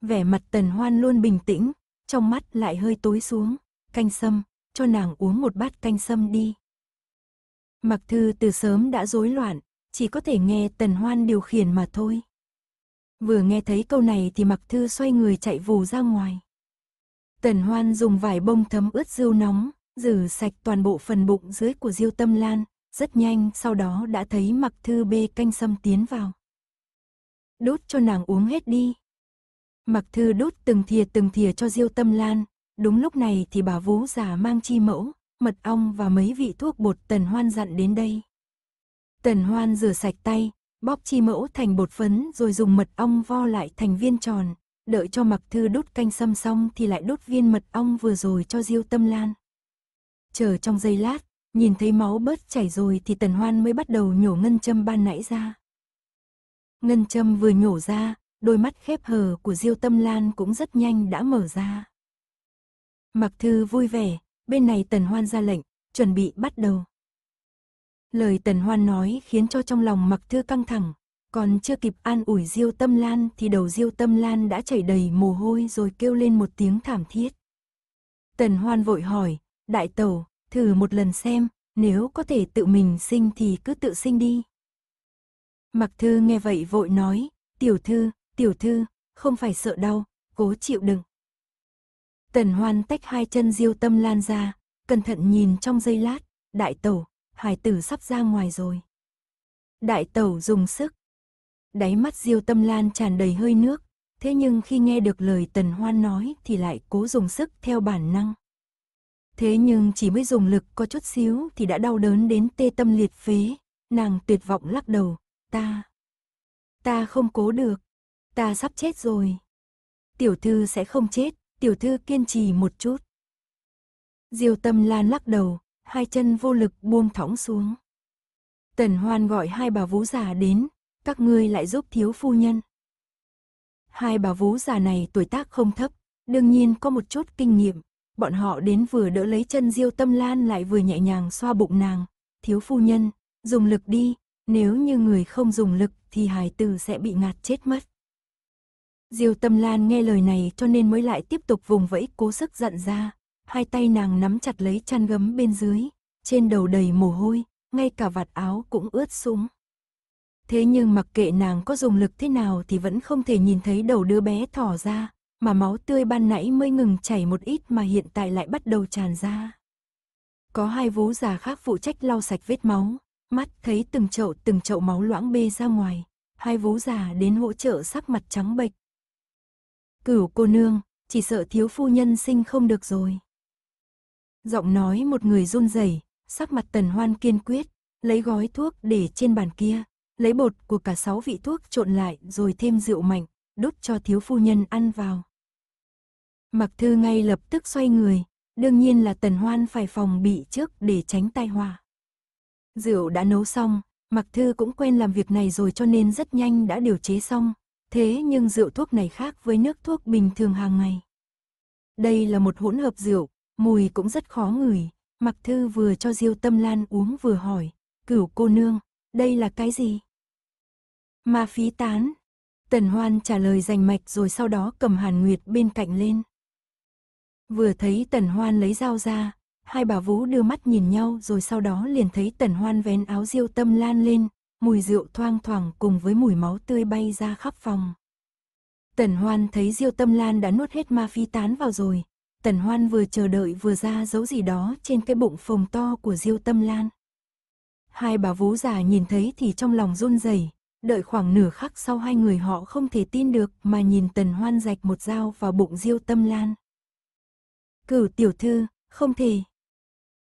Vẻ mặt Tần Hoan luôn bình tĩnh, trong mắt lại hơi tối xuống, canh sâm, cho nàng uống một bát canh sâm đi. Mặc Thư từ sớm đã rối loạn, chỉ có thể nghe Tần Hoan điều khiển mà thôi. Vừa nghe thấy câu này thì Mặc Thư xoay người chạy vù ra ngoài. Tần Hoan dùng vải bông thấm ướt rượu nóng, rửa sạch toàn bộ phần bụng dưới của Diêu Tâm Lan, rất nhanh sau đó đã thấy Mặc Thư bê canh sâm tiến vào. Đút cho nàng uống hết đi. Mặc Thư đút từng thìa từng thìa cho Diêu Tâm Lan, đúng lúc này thì bà vú già mang chi mẫu, mật ong và mấy vị thuốc bột Tần Hoan dặn đến đây. Tần Hoan rửa sạch tay, bóp chi mẫu thành bột phấn rồi dùng mật ong vo lại thành viên tròn, đợi cho mặc thư đút canh sâm xong thì lại đút viên mật ong vừa rồi cho Diêu Tâm Lan. Chờ trong giây lát, nhìn thấy máu bớt chảy rồi thì Tần Hoan mới bắt đầu nhổ ngân châm ban nãy ra. Ngân châm vừa nhổ ra, đôi mắt khép hờ của Diêu Tâm Lan cũng rất nhanh đã mở ra. Mặc Thư vui vẻ, bên này Tần Hoan ra lệnh, chuẩn bị bắt đầu. Lời Tần Hoan nói khiến cho trong lòng Mặc Thư căng thẳng, còn chưa kịp an ủi Diêu Tâm Lan thì đầu Diêu Tâm Lan đã chảy đầy mồ hôi rồi kêu lên một tiếng thảm thiết. Tần Hoan vội hỏi, đại tẩu, thử một lần xem, nếu có thể tự mình sinh thì cứ tự sinh đi. Mặc Thư nghe vậy vội nói, tiểu thư, tiểu thư, không phải sợ đau, cố chịu đựng. Tần Hoan tách hai chân Diêu Tâm Lan ra, cẩn thận nhìn trong giây lát, đại tẩu, hải tử sắp ra ngoài rồi. Đại tẩu dùng sức. Đáy mắt Diêu Tâm Lan tràn đầy hơi nước, thế nhưng khi nghe được lời Tần Hoan nói thì lại cố dùng sức theo bản năng. Thế nhưng chỉ mới dùng lực có chút xíu thì đã đau đớn đến tê tâm liệt phế, nàng tuyệt vọng lắc đầu, ta, ta không cố được, ta sắp chết rồi. Tiểu thư sẽ không chết, tiểu thư kiên trì một chút. Diêu tâm lan lắc đầu, hai chân vô lực buông thõng xuống. Tần hoan gọi hai bà vú già đến, các ngươi lại giúp thiếu phu nhân. Hai bà vú già này tuổi tác không thấp, đương nhiên có một chút kinh nghiệm. Bọn họ đến vừa đỡ lấy chân Diêu Tâm Lan lại vừa nhẹ nhàng xoa bụng nàng. Thiếu phu nhân, dùng lực đi, nếu như người không dùng lực thì hài tử sẽ bị ngạt chết mất. Diêu Tâm Lan nghe lời này cho nên mới lại tiếp tục vùng vẫy cố sức giận ra. Hai tay nàng nắm chặt lấy chăn gấm bên dưới, trên đầu đầy mồ hôi, ngay cả vạt áo cũng ướt sũng. Thế nhưng mặc kệ nàng có dùng lực thế nào thì vẫn không thể nhìn thấy đầu đứa bé thỏ ra, mà máu tươi ban nãy mới ngừng chảy một ít mà hiện tại lại bắt đầu tràn ra. Có hai vú già khác phụ trách lau sạch vết máu, mắt thấy từng chậu từng chậu máu loãng bê ra ngoài, hai vú già đến hỗ trợ sắc mặt trắng bệch. Cửu cô nương, chỉ sợ thiếu phu nhân sinh không được rồi. Giọng nói một người run rẩy, sắc mặt tần hoan kiên quyết, lấy gói thuốc để trên bàn kia, lấy bột của cả sáu vị thuốc trộn lại rồi thêm rượu mạnh, đút cho thiếu phu nhân ăn vào. Mặc thư ngay lập tức xoay người, đương nhiên là tần hoan phải phòng bị trước để tránh tai họa. Rượu đã nấu xong, Mặc thư cũng quen làm việc này rồi cho nên rất nhanh đã điều chế xong, thế nhưng rượu thuốc này khác với nước thuốc bình thường hàng ngày. Đây là một hỗn hợp rượu, mùi cũng rất khó ngửi, Mặc thư vừa cho Diêu Tâm Lan uống vừa hỏi, cửu cô nương, đây là cái gì? Ma phí tán. Tần Hoan trả lời rành mạch rồi sau đó cầm Hàn Nguyệt bên cạnh lên. Vừa thấy Tần Hoan lấy dao ra, hai bà vú đưa mắt nhìn nhau rồi sau đó liền thấy Tần Hoan vén áo diêu tâm lan lên, mùi rượu thoang thoảng cùng với mùi máu tươi bay ra khắp phòng. Tần Hoan thấy diêu tâm lan đã nuốt hết ma phi tán vào rồi, Tần Hoan vừa chờ đợi vừa ra dấu gì đó trên cái bụng phồng to của diêu tâm lan. Hai bà vú già nhìn thấy thì trong lòng run rẩy, đợi khoảng nửa khắc sau hai người họ không thể tin được mà nhìn Tần Hoan rạch một dao vào bụng Diêu Tâm Lan. Cửu tiểu thư, không thể.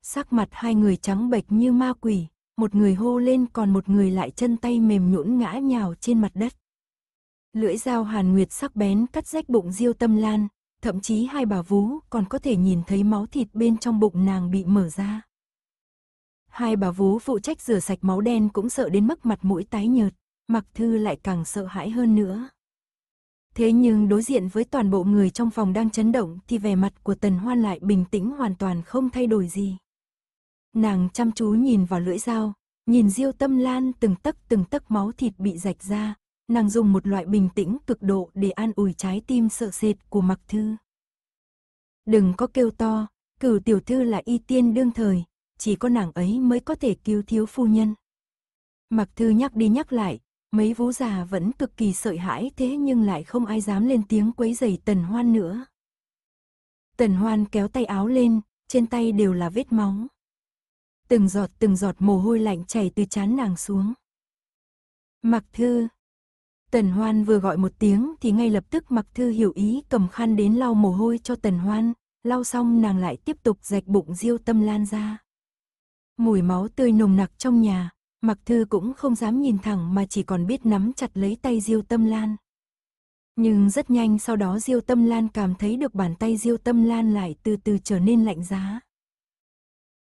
Sắc mặt hai người trắng bệch như ma quỷ, một người hô lên còn một người lại chân tay mềm nhũn ngã nhào trên mặt đất. Lưỡi dao hàn nguyệt sắc bén cắt rách bụng Diêu Tâm Lan, thậm chí hai bà vú còn có thể nhìn thấy máu thịt bên trong bụng nàng bị mở ra. Hai bà vú phụ trách rửa sạch máu đen cũng sợ đến mức mặt mũi tái nhợt, Mặc Thư lại càng sợ hãi hơn nữa. Thế nhưng đối diện với toàn bộ người trong phòng đang chấn động thì vẻ mặt của Tần Hoan lại bình tĩnh hoàn toàn không thay đổi gì. Nàng chăm chú nhìn vào lưỡi dao, nhìn Diêu Tâm Lan từng tấc từng tấc máu thịt bị rạch ra, nàng dùng một loại bình tĩnh cực độ để an ủi trái tim sợ sệt của Mặc Thư. Đừng có kêu to, cửu tiểu thư là y tiên đương thời, chỉ có nàng ấy mới có thể cứu thiếu phu nhân. Mặc Thư nhắc đi nhắc lại, mấy vũ già vẫn cực kỳ sợ hãi thế nhưng lại không ai dám lên tiếng quấy giày Tần Hoan nữa. Tần Hoan kéo tay áo lên, trên tay đều là vết máu. Từng giọt từng giọt mồ hôi lạnh chảy từ chán nàng xuống. Mặc Thư Tần Hoan vừa gọi một tiếng thì ngay lập tức Mặc Thư hiểu ý cầm khăn đến lau mồ hôi cho Tần Hoan, lau xong nàng lại tiếp tục rạch bụng Diêu Tâm Lan ra. Mùi máu tươi nồng nặc trong nhà, Mặc Thư cũng không dám nhìn thẳng mà chỉ còn biết nắm chặt lấy tay Diêu Tâm Lan. Nhưng rất nhanh sau đó Diêu Tâm Lan cảm thấy được bàn tay Diêu Tâm Lan lại từ từ trở nên lạnh giá.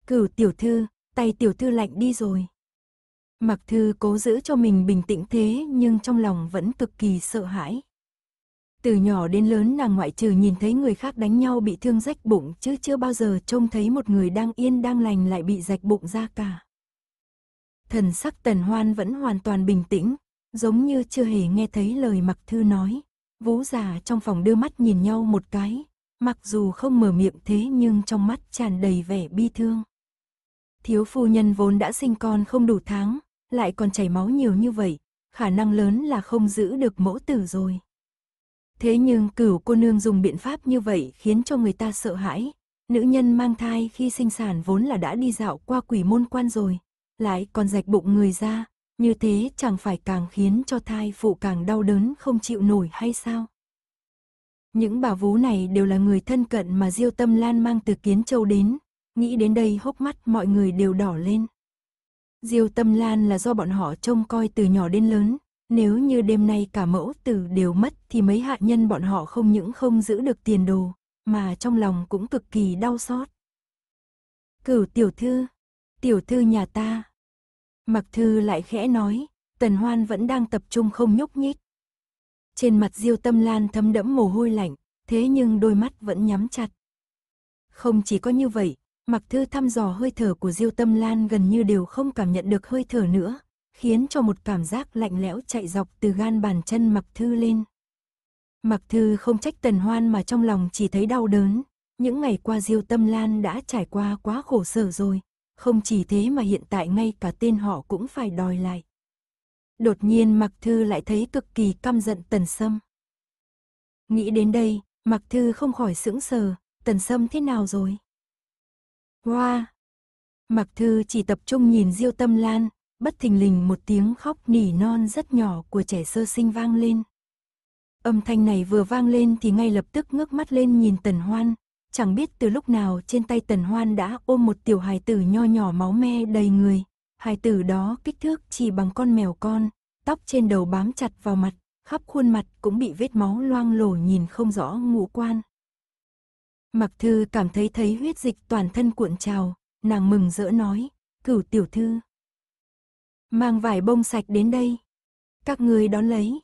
Cửu tiểu thư, tay tiểu thư lạnh đi rồi. Mặc Thư cố giữ cho mình bình tĩnh thế nhưng trong lòng vẫn cực kỳ sợ hãi. Từ nhỏ đến lớn nàng ngoại trừ nhìn thấy người khác đánh nhau bị thương rách bụng chứ chưa bao giờ trông thấy một người đang yên đang lành lại bị rạch bụng ra cả. Thần sắc tần hoan vẫn hoàn toàn bình tĩnh, giống như chưa hề nghe thấy lời mặc thư nói. Vũ già trong phòng đưa mắt nhìn nhau một cái, mặc dù không mở miệng thế nhưng trong mắt tràn đầy vẻ bi thương. Thiếu phu nhân vốn đã sinh con không đủ tháng, lại còn chảy máu nhiều như vậy, khả năng lớn là không giữ được mẫu tử rồi. Thế nhưng cửu cô nương dùng biện pháp như vậy khiến cho người ta sợ hãi. Nữ nhân mang thai khi sinh sản vốn là đã đi dạo qua quỷ môn quan rồi, lại còn rạch bụng người ra, như thế chẳng phải càng khiến cho thai phụ càng đau đớn không chịu nổi hay sao? Những bà vú này đều là người thân cận mà Diêu Tâm Lan mang từ Kiến Châu đến, nghĩ đến đây hốc mắt mọi người đều đỏ lên. Diêu Tâm Lan là do bọn họ trông coi từ nhỏ đến lớn, nếu như đêm nay cả mẫu tử đều mất thì mấy hạ nhân bọn họ không những không giữ được tiền đồ, mà trong lòng cũng cực kỳ đau xót. Cửu tiểu thư, tiểu thư nhà ta. Mặc thư lại khẽ nói, tần hoan vẫn đang tập trung không nhúc nhích. Trên mặt diêu tâm lan thấm đẫm mồ hôi lạnh, thế nhưng đôi mắt vẫn nhắm chặt. Không chỉ có như vậy, mặc thư thăm dò hơi thở của diêu tâm lan gần như đều không cảm nhận được hơi thở nữa, khiến cho một cảm giác lạnh lẽo chạy dọc từ gan bàn chân mặc thư lên. Mặc thư không trách tần hoan mà trong lòng chỉ thấy đau đớn, những ngày qua diêu tâm lan đã trải qua quá khổ sở rồi, không chỉ thế mà hiện tại ngay cả tên họ cũng phải đòi lại. Đột nhiên Mặc Thư lại thấy cực kỳ căm giận Tần Sâm. Nghĩ đến đây, Mặc Thư không khỏi sững sờ, Tần Sâm thế nào rồi? Hoa! Wow. Mặc Thư chỉ tập trung nhìn Diêu Tâm Lan, bất thình lình một tiếng khóc nỉ non rất nhỏ của trẻ sơ sinh vang lên. Âm thanh này vừa vang lên thì ngay lập tức ngước mắt lên nhìn Tần Hoan, chẳng biết từ lúc nào trên tay Tần Hoan đã ôm một tiểu hài tử nho nhỏ máu me đầy người. Hài tử đó kích thước chỉ bằng con mèo con, tóc trên đầu bám chặt vào mặt, khắp khuôn mặt cũng bị vết máu loang lổ nhìn không rõ ngũ quan. Mặc thư cảm thấy thấy huyết dịch toàn thân cuộn trào, nàng mừng rỡ nói, cửu tiểu thư. Mang vải bông sạch đến đây. Các người đón lấy.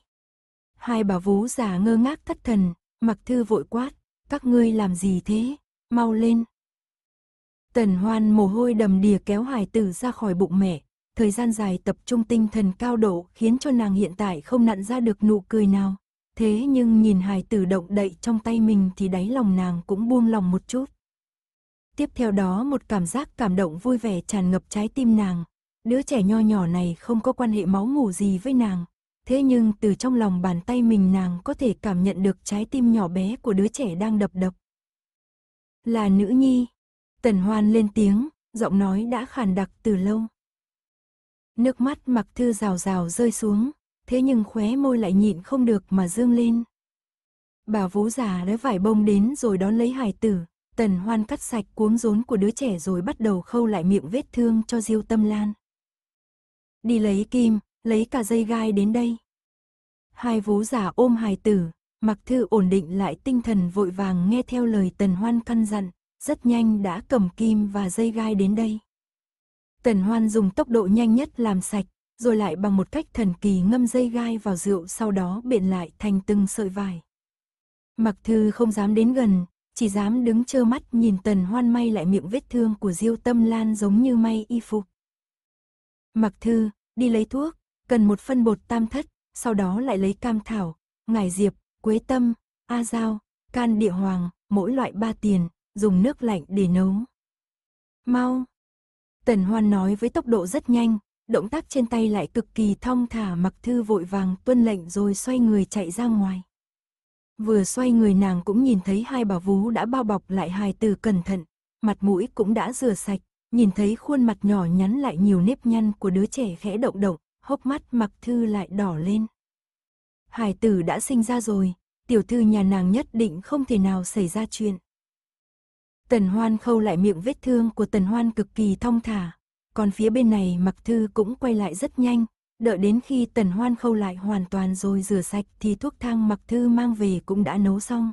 Hai bà vú già ngơ ngác thất thần, mặc thư vội quát, các ngươi làm gì thế, mau lên. Tần hoan mồ hôi đầm đìa kéo hài tử ra khỏi bụng mẹ, thời gian dài tập trung tinh thần cao độ khiến cho nàng hiện tại không nặn ra được nụ cười nào. Thế nhưng nhìn hài tử động đậy trong tay mình thì đáy lòng nàng cũng buông lòng một chút. Tiếp theo đó một cảm giác cảm động vui vẻ tràn ngập trái tim nàng. Đứa trẻ nho nhỏ này không có quan hệ máu mủ gì với nàng. Thế nhưng từ trong lòng bàn tay mình nàng có thể cảm nhận được trái tim nhỏ bé của đứa trẻ đang đập đập. Là nữ nhi. Tần hoan lên tiếng, giọng nói đã khàn đặc từ lâu. Nước mắt mặc thư rào rào rơi xuống, thế nhưng khóe môi lại nhịn không được mà dương lên. Bà vú già lấy vải bông đến rồi đón lấy hài tử, tần hoan cắt sạch cuống rốn của đứa trẻ rồi bắt đầu khâu lại miệng vết thương cho diêu tâm lan. Đi lấy kim, lấy cả dây gai đến đây. Hai vú giả ôm hài tử, mặc thư ổn định lại tinh thần vội vàng nghe theo lời tần hoan căn dặn, rất nhanh đã cầm kim và dây gai đến đây. Tần Hoan dùng tốc độ nhanh nhất làm sạch, rồi lại bằng một cách thần kỳ ngâm dây gai vào rượu sau đó biện lại thành từng sợi vải. Mặc thư không dám đến gần, chỉ dám đứng trơ mắt nhìn Tần Hoan may lại miệng vết thương của Diêu Tâm Lan giống như may y phục. Mặc thư, đi lấy thuốc, cần một phân bột tam thất, sau đó lại lấy cam thảo, ngải diệp, quế tâm, a dao, can địa hoàng, mỗi loại ba tiền, dùng nước lạnh để nấu. Mau! Tần Hoan nói với tốc độ rất nhanh, động tác trên tay lại cực kỳ thong thả mặc thư vội vàng tuân lệnh rồi xoay người chạy ra ngoài. Vừa xoay người nàng cũng nhìn thấy hai bà vú đã bao bọc lại hài từ cẩn thận, mặt mũi cũng đã rửa sạch, nhìn thấy khuôn mặt nhỏ nhắn lại nhiều nếp nhăn của đứa trẻ khẽ động động, hốc mắt mặc thư lại đỏ lên. hải tử đã sinh ra rồi, tiểu thư nhà nàng nhất định không thể nào xảy ra chuyện. Tần Hoan khâu lại miệng vết thương của Tần Hoan cực kỳ thong thả, còn phía bên này Mặc Thư cũng quay lại rất nhanh, đợi đến khi Tần Hoan khâu lại hoàn toàn rồi rửa sạch thì thuốc thang Mặc Thư mang về cũng đã nấu xong.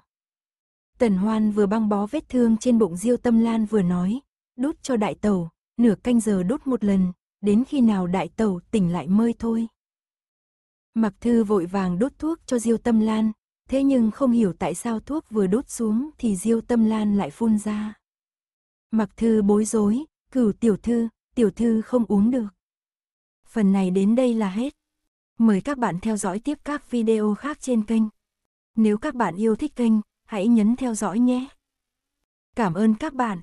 Tần Hoan vừa băng bó vết thương trên bụng Diêu Tâm Lan vừa nói, đút cho đại tẩu, nửa canh giờ đút một lần, đến khi nào đại tẩu tỉnh lại mơi thôi. Mặc Thư vội vàng đốt thuốc cho Diêu Tâm Lan, Thế nhưng không hiểu tại sao thuốc vừa đốt xuống thì Diêu Tâm Lan lại phun ra. Mặc thư bối rối, cửu tiểu thư, tiểu thư không uống được. Phần này đến đây là hết. Mời các bạn theo dõi tiếp các video khác trên kênh. Nếu các bạn yêu thích kênh, hãy nhấn theo dõi nhé. Cảm ơn các bạn.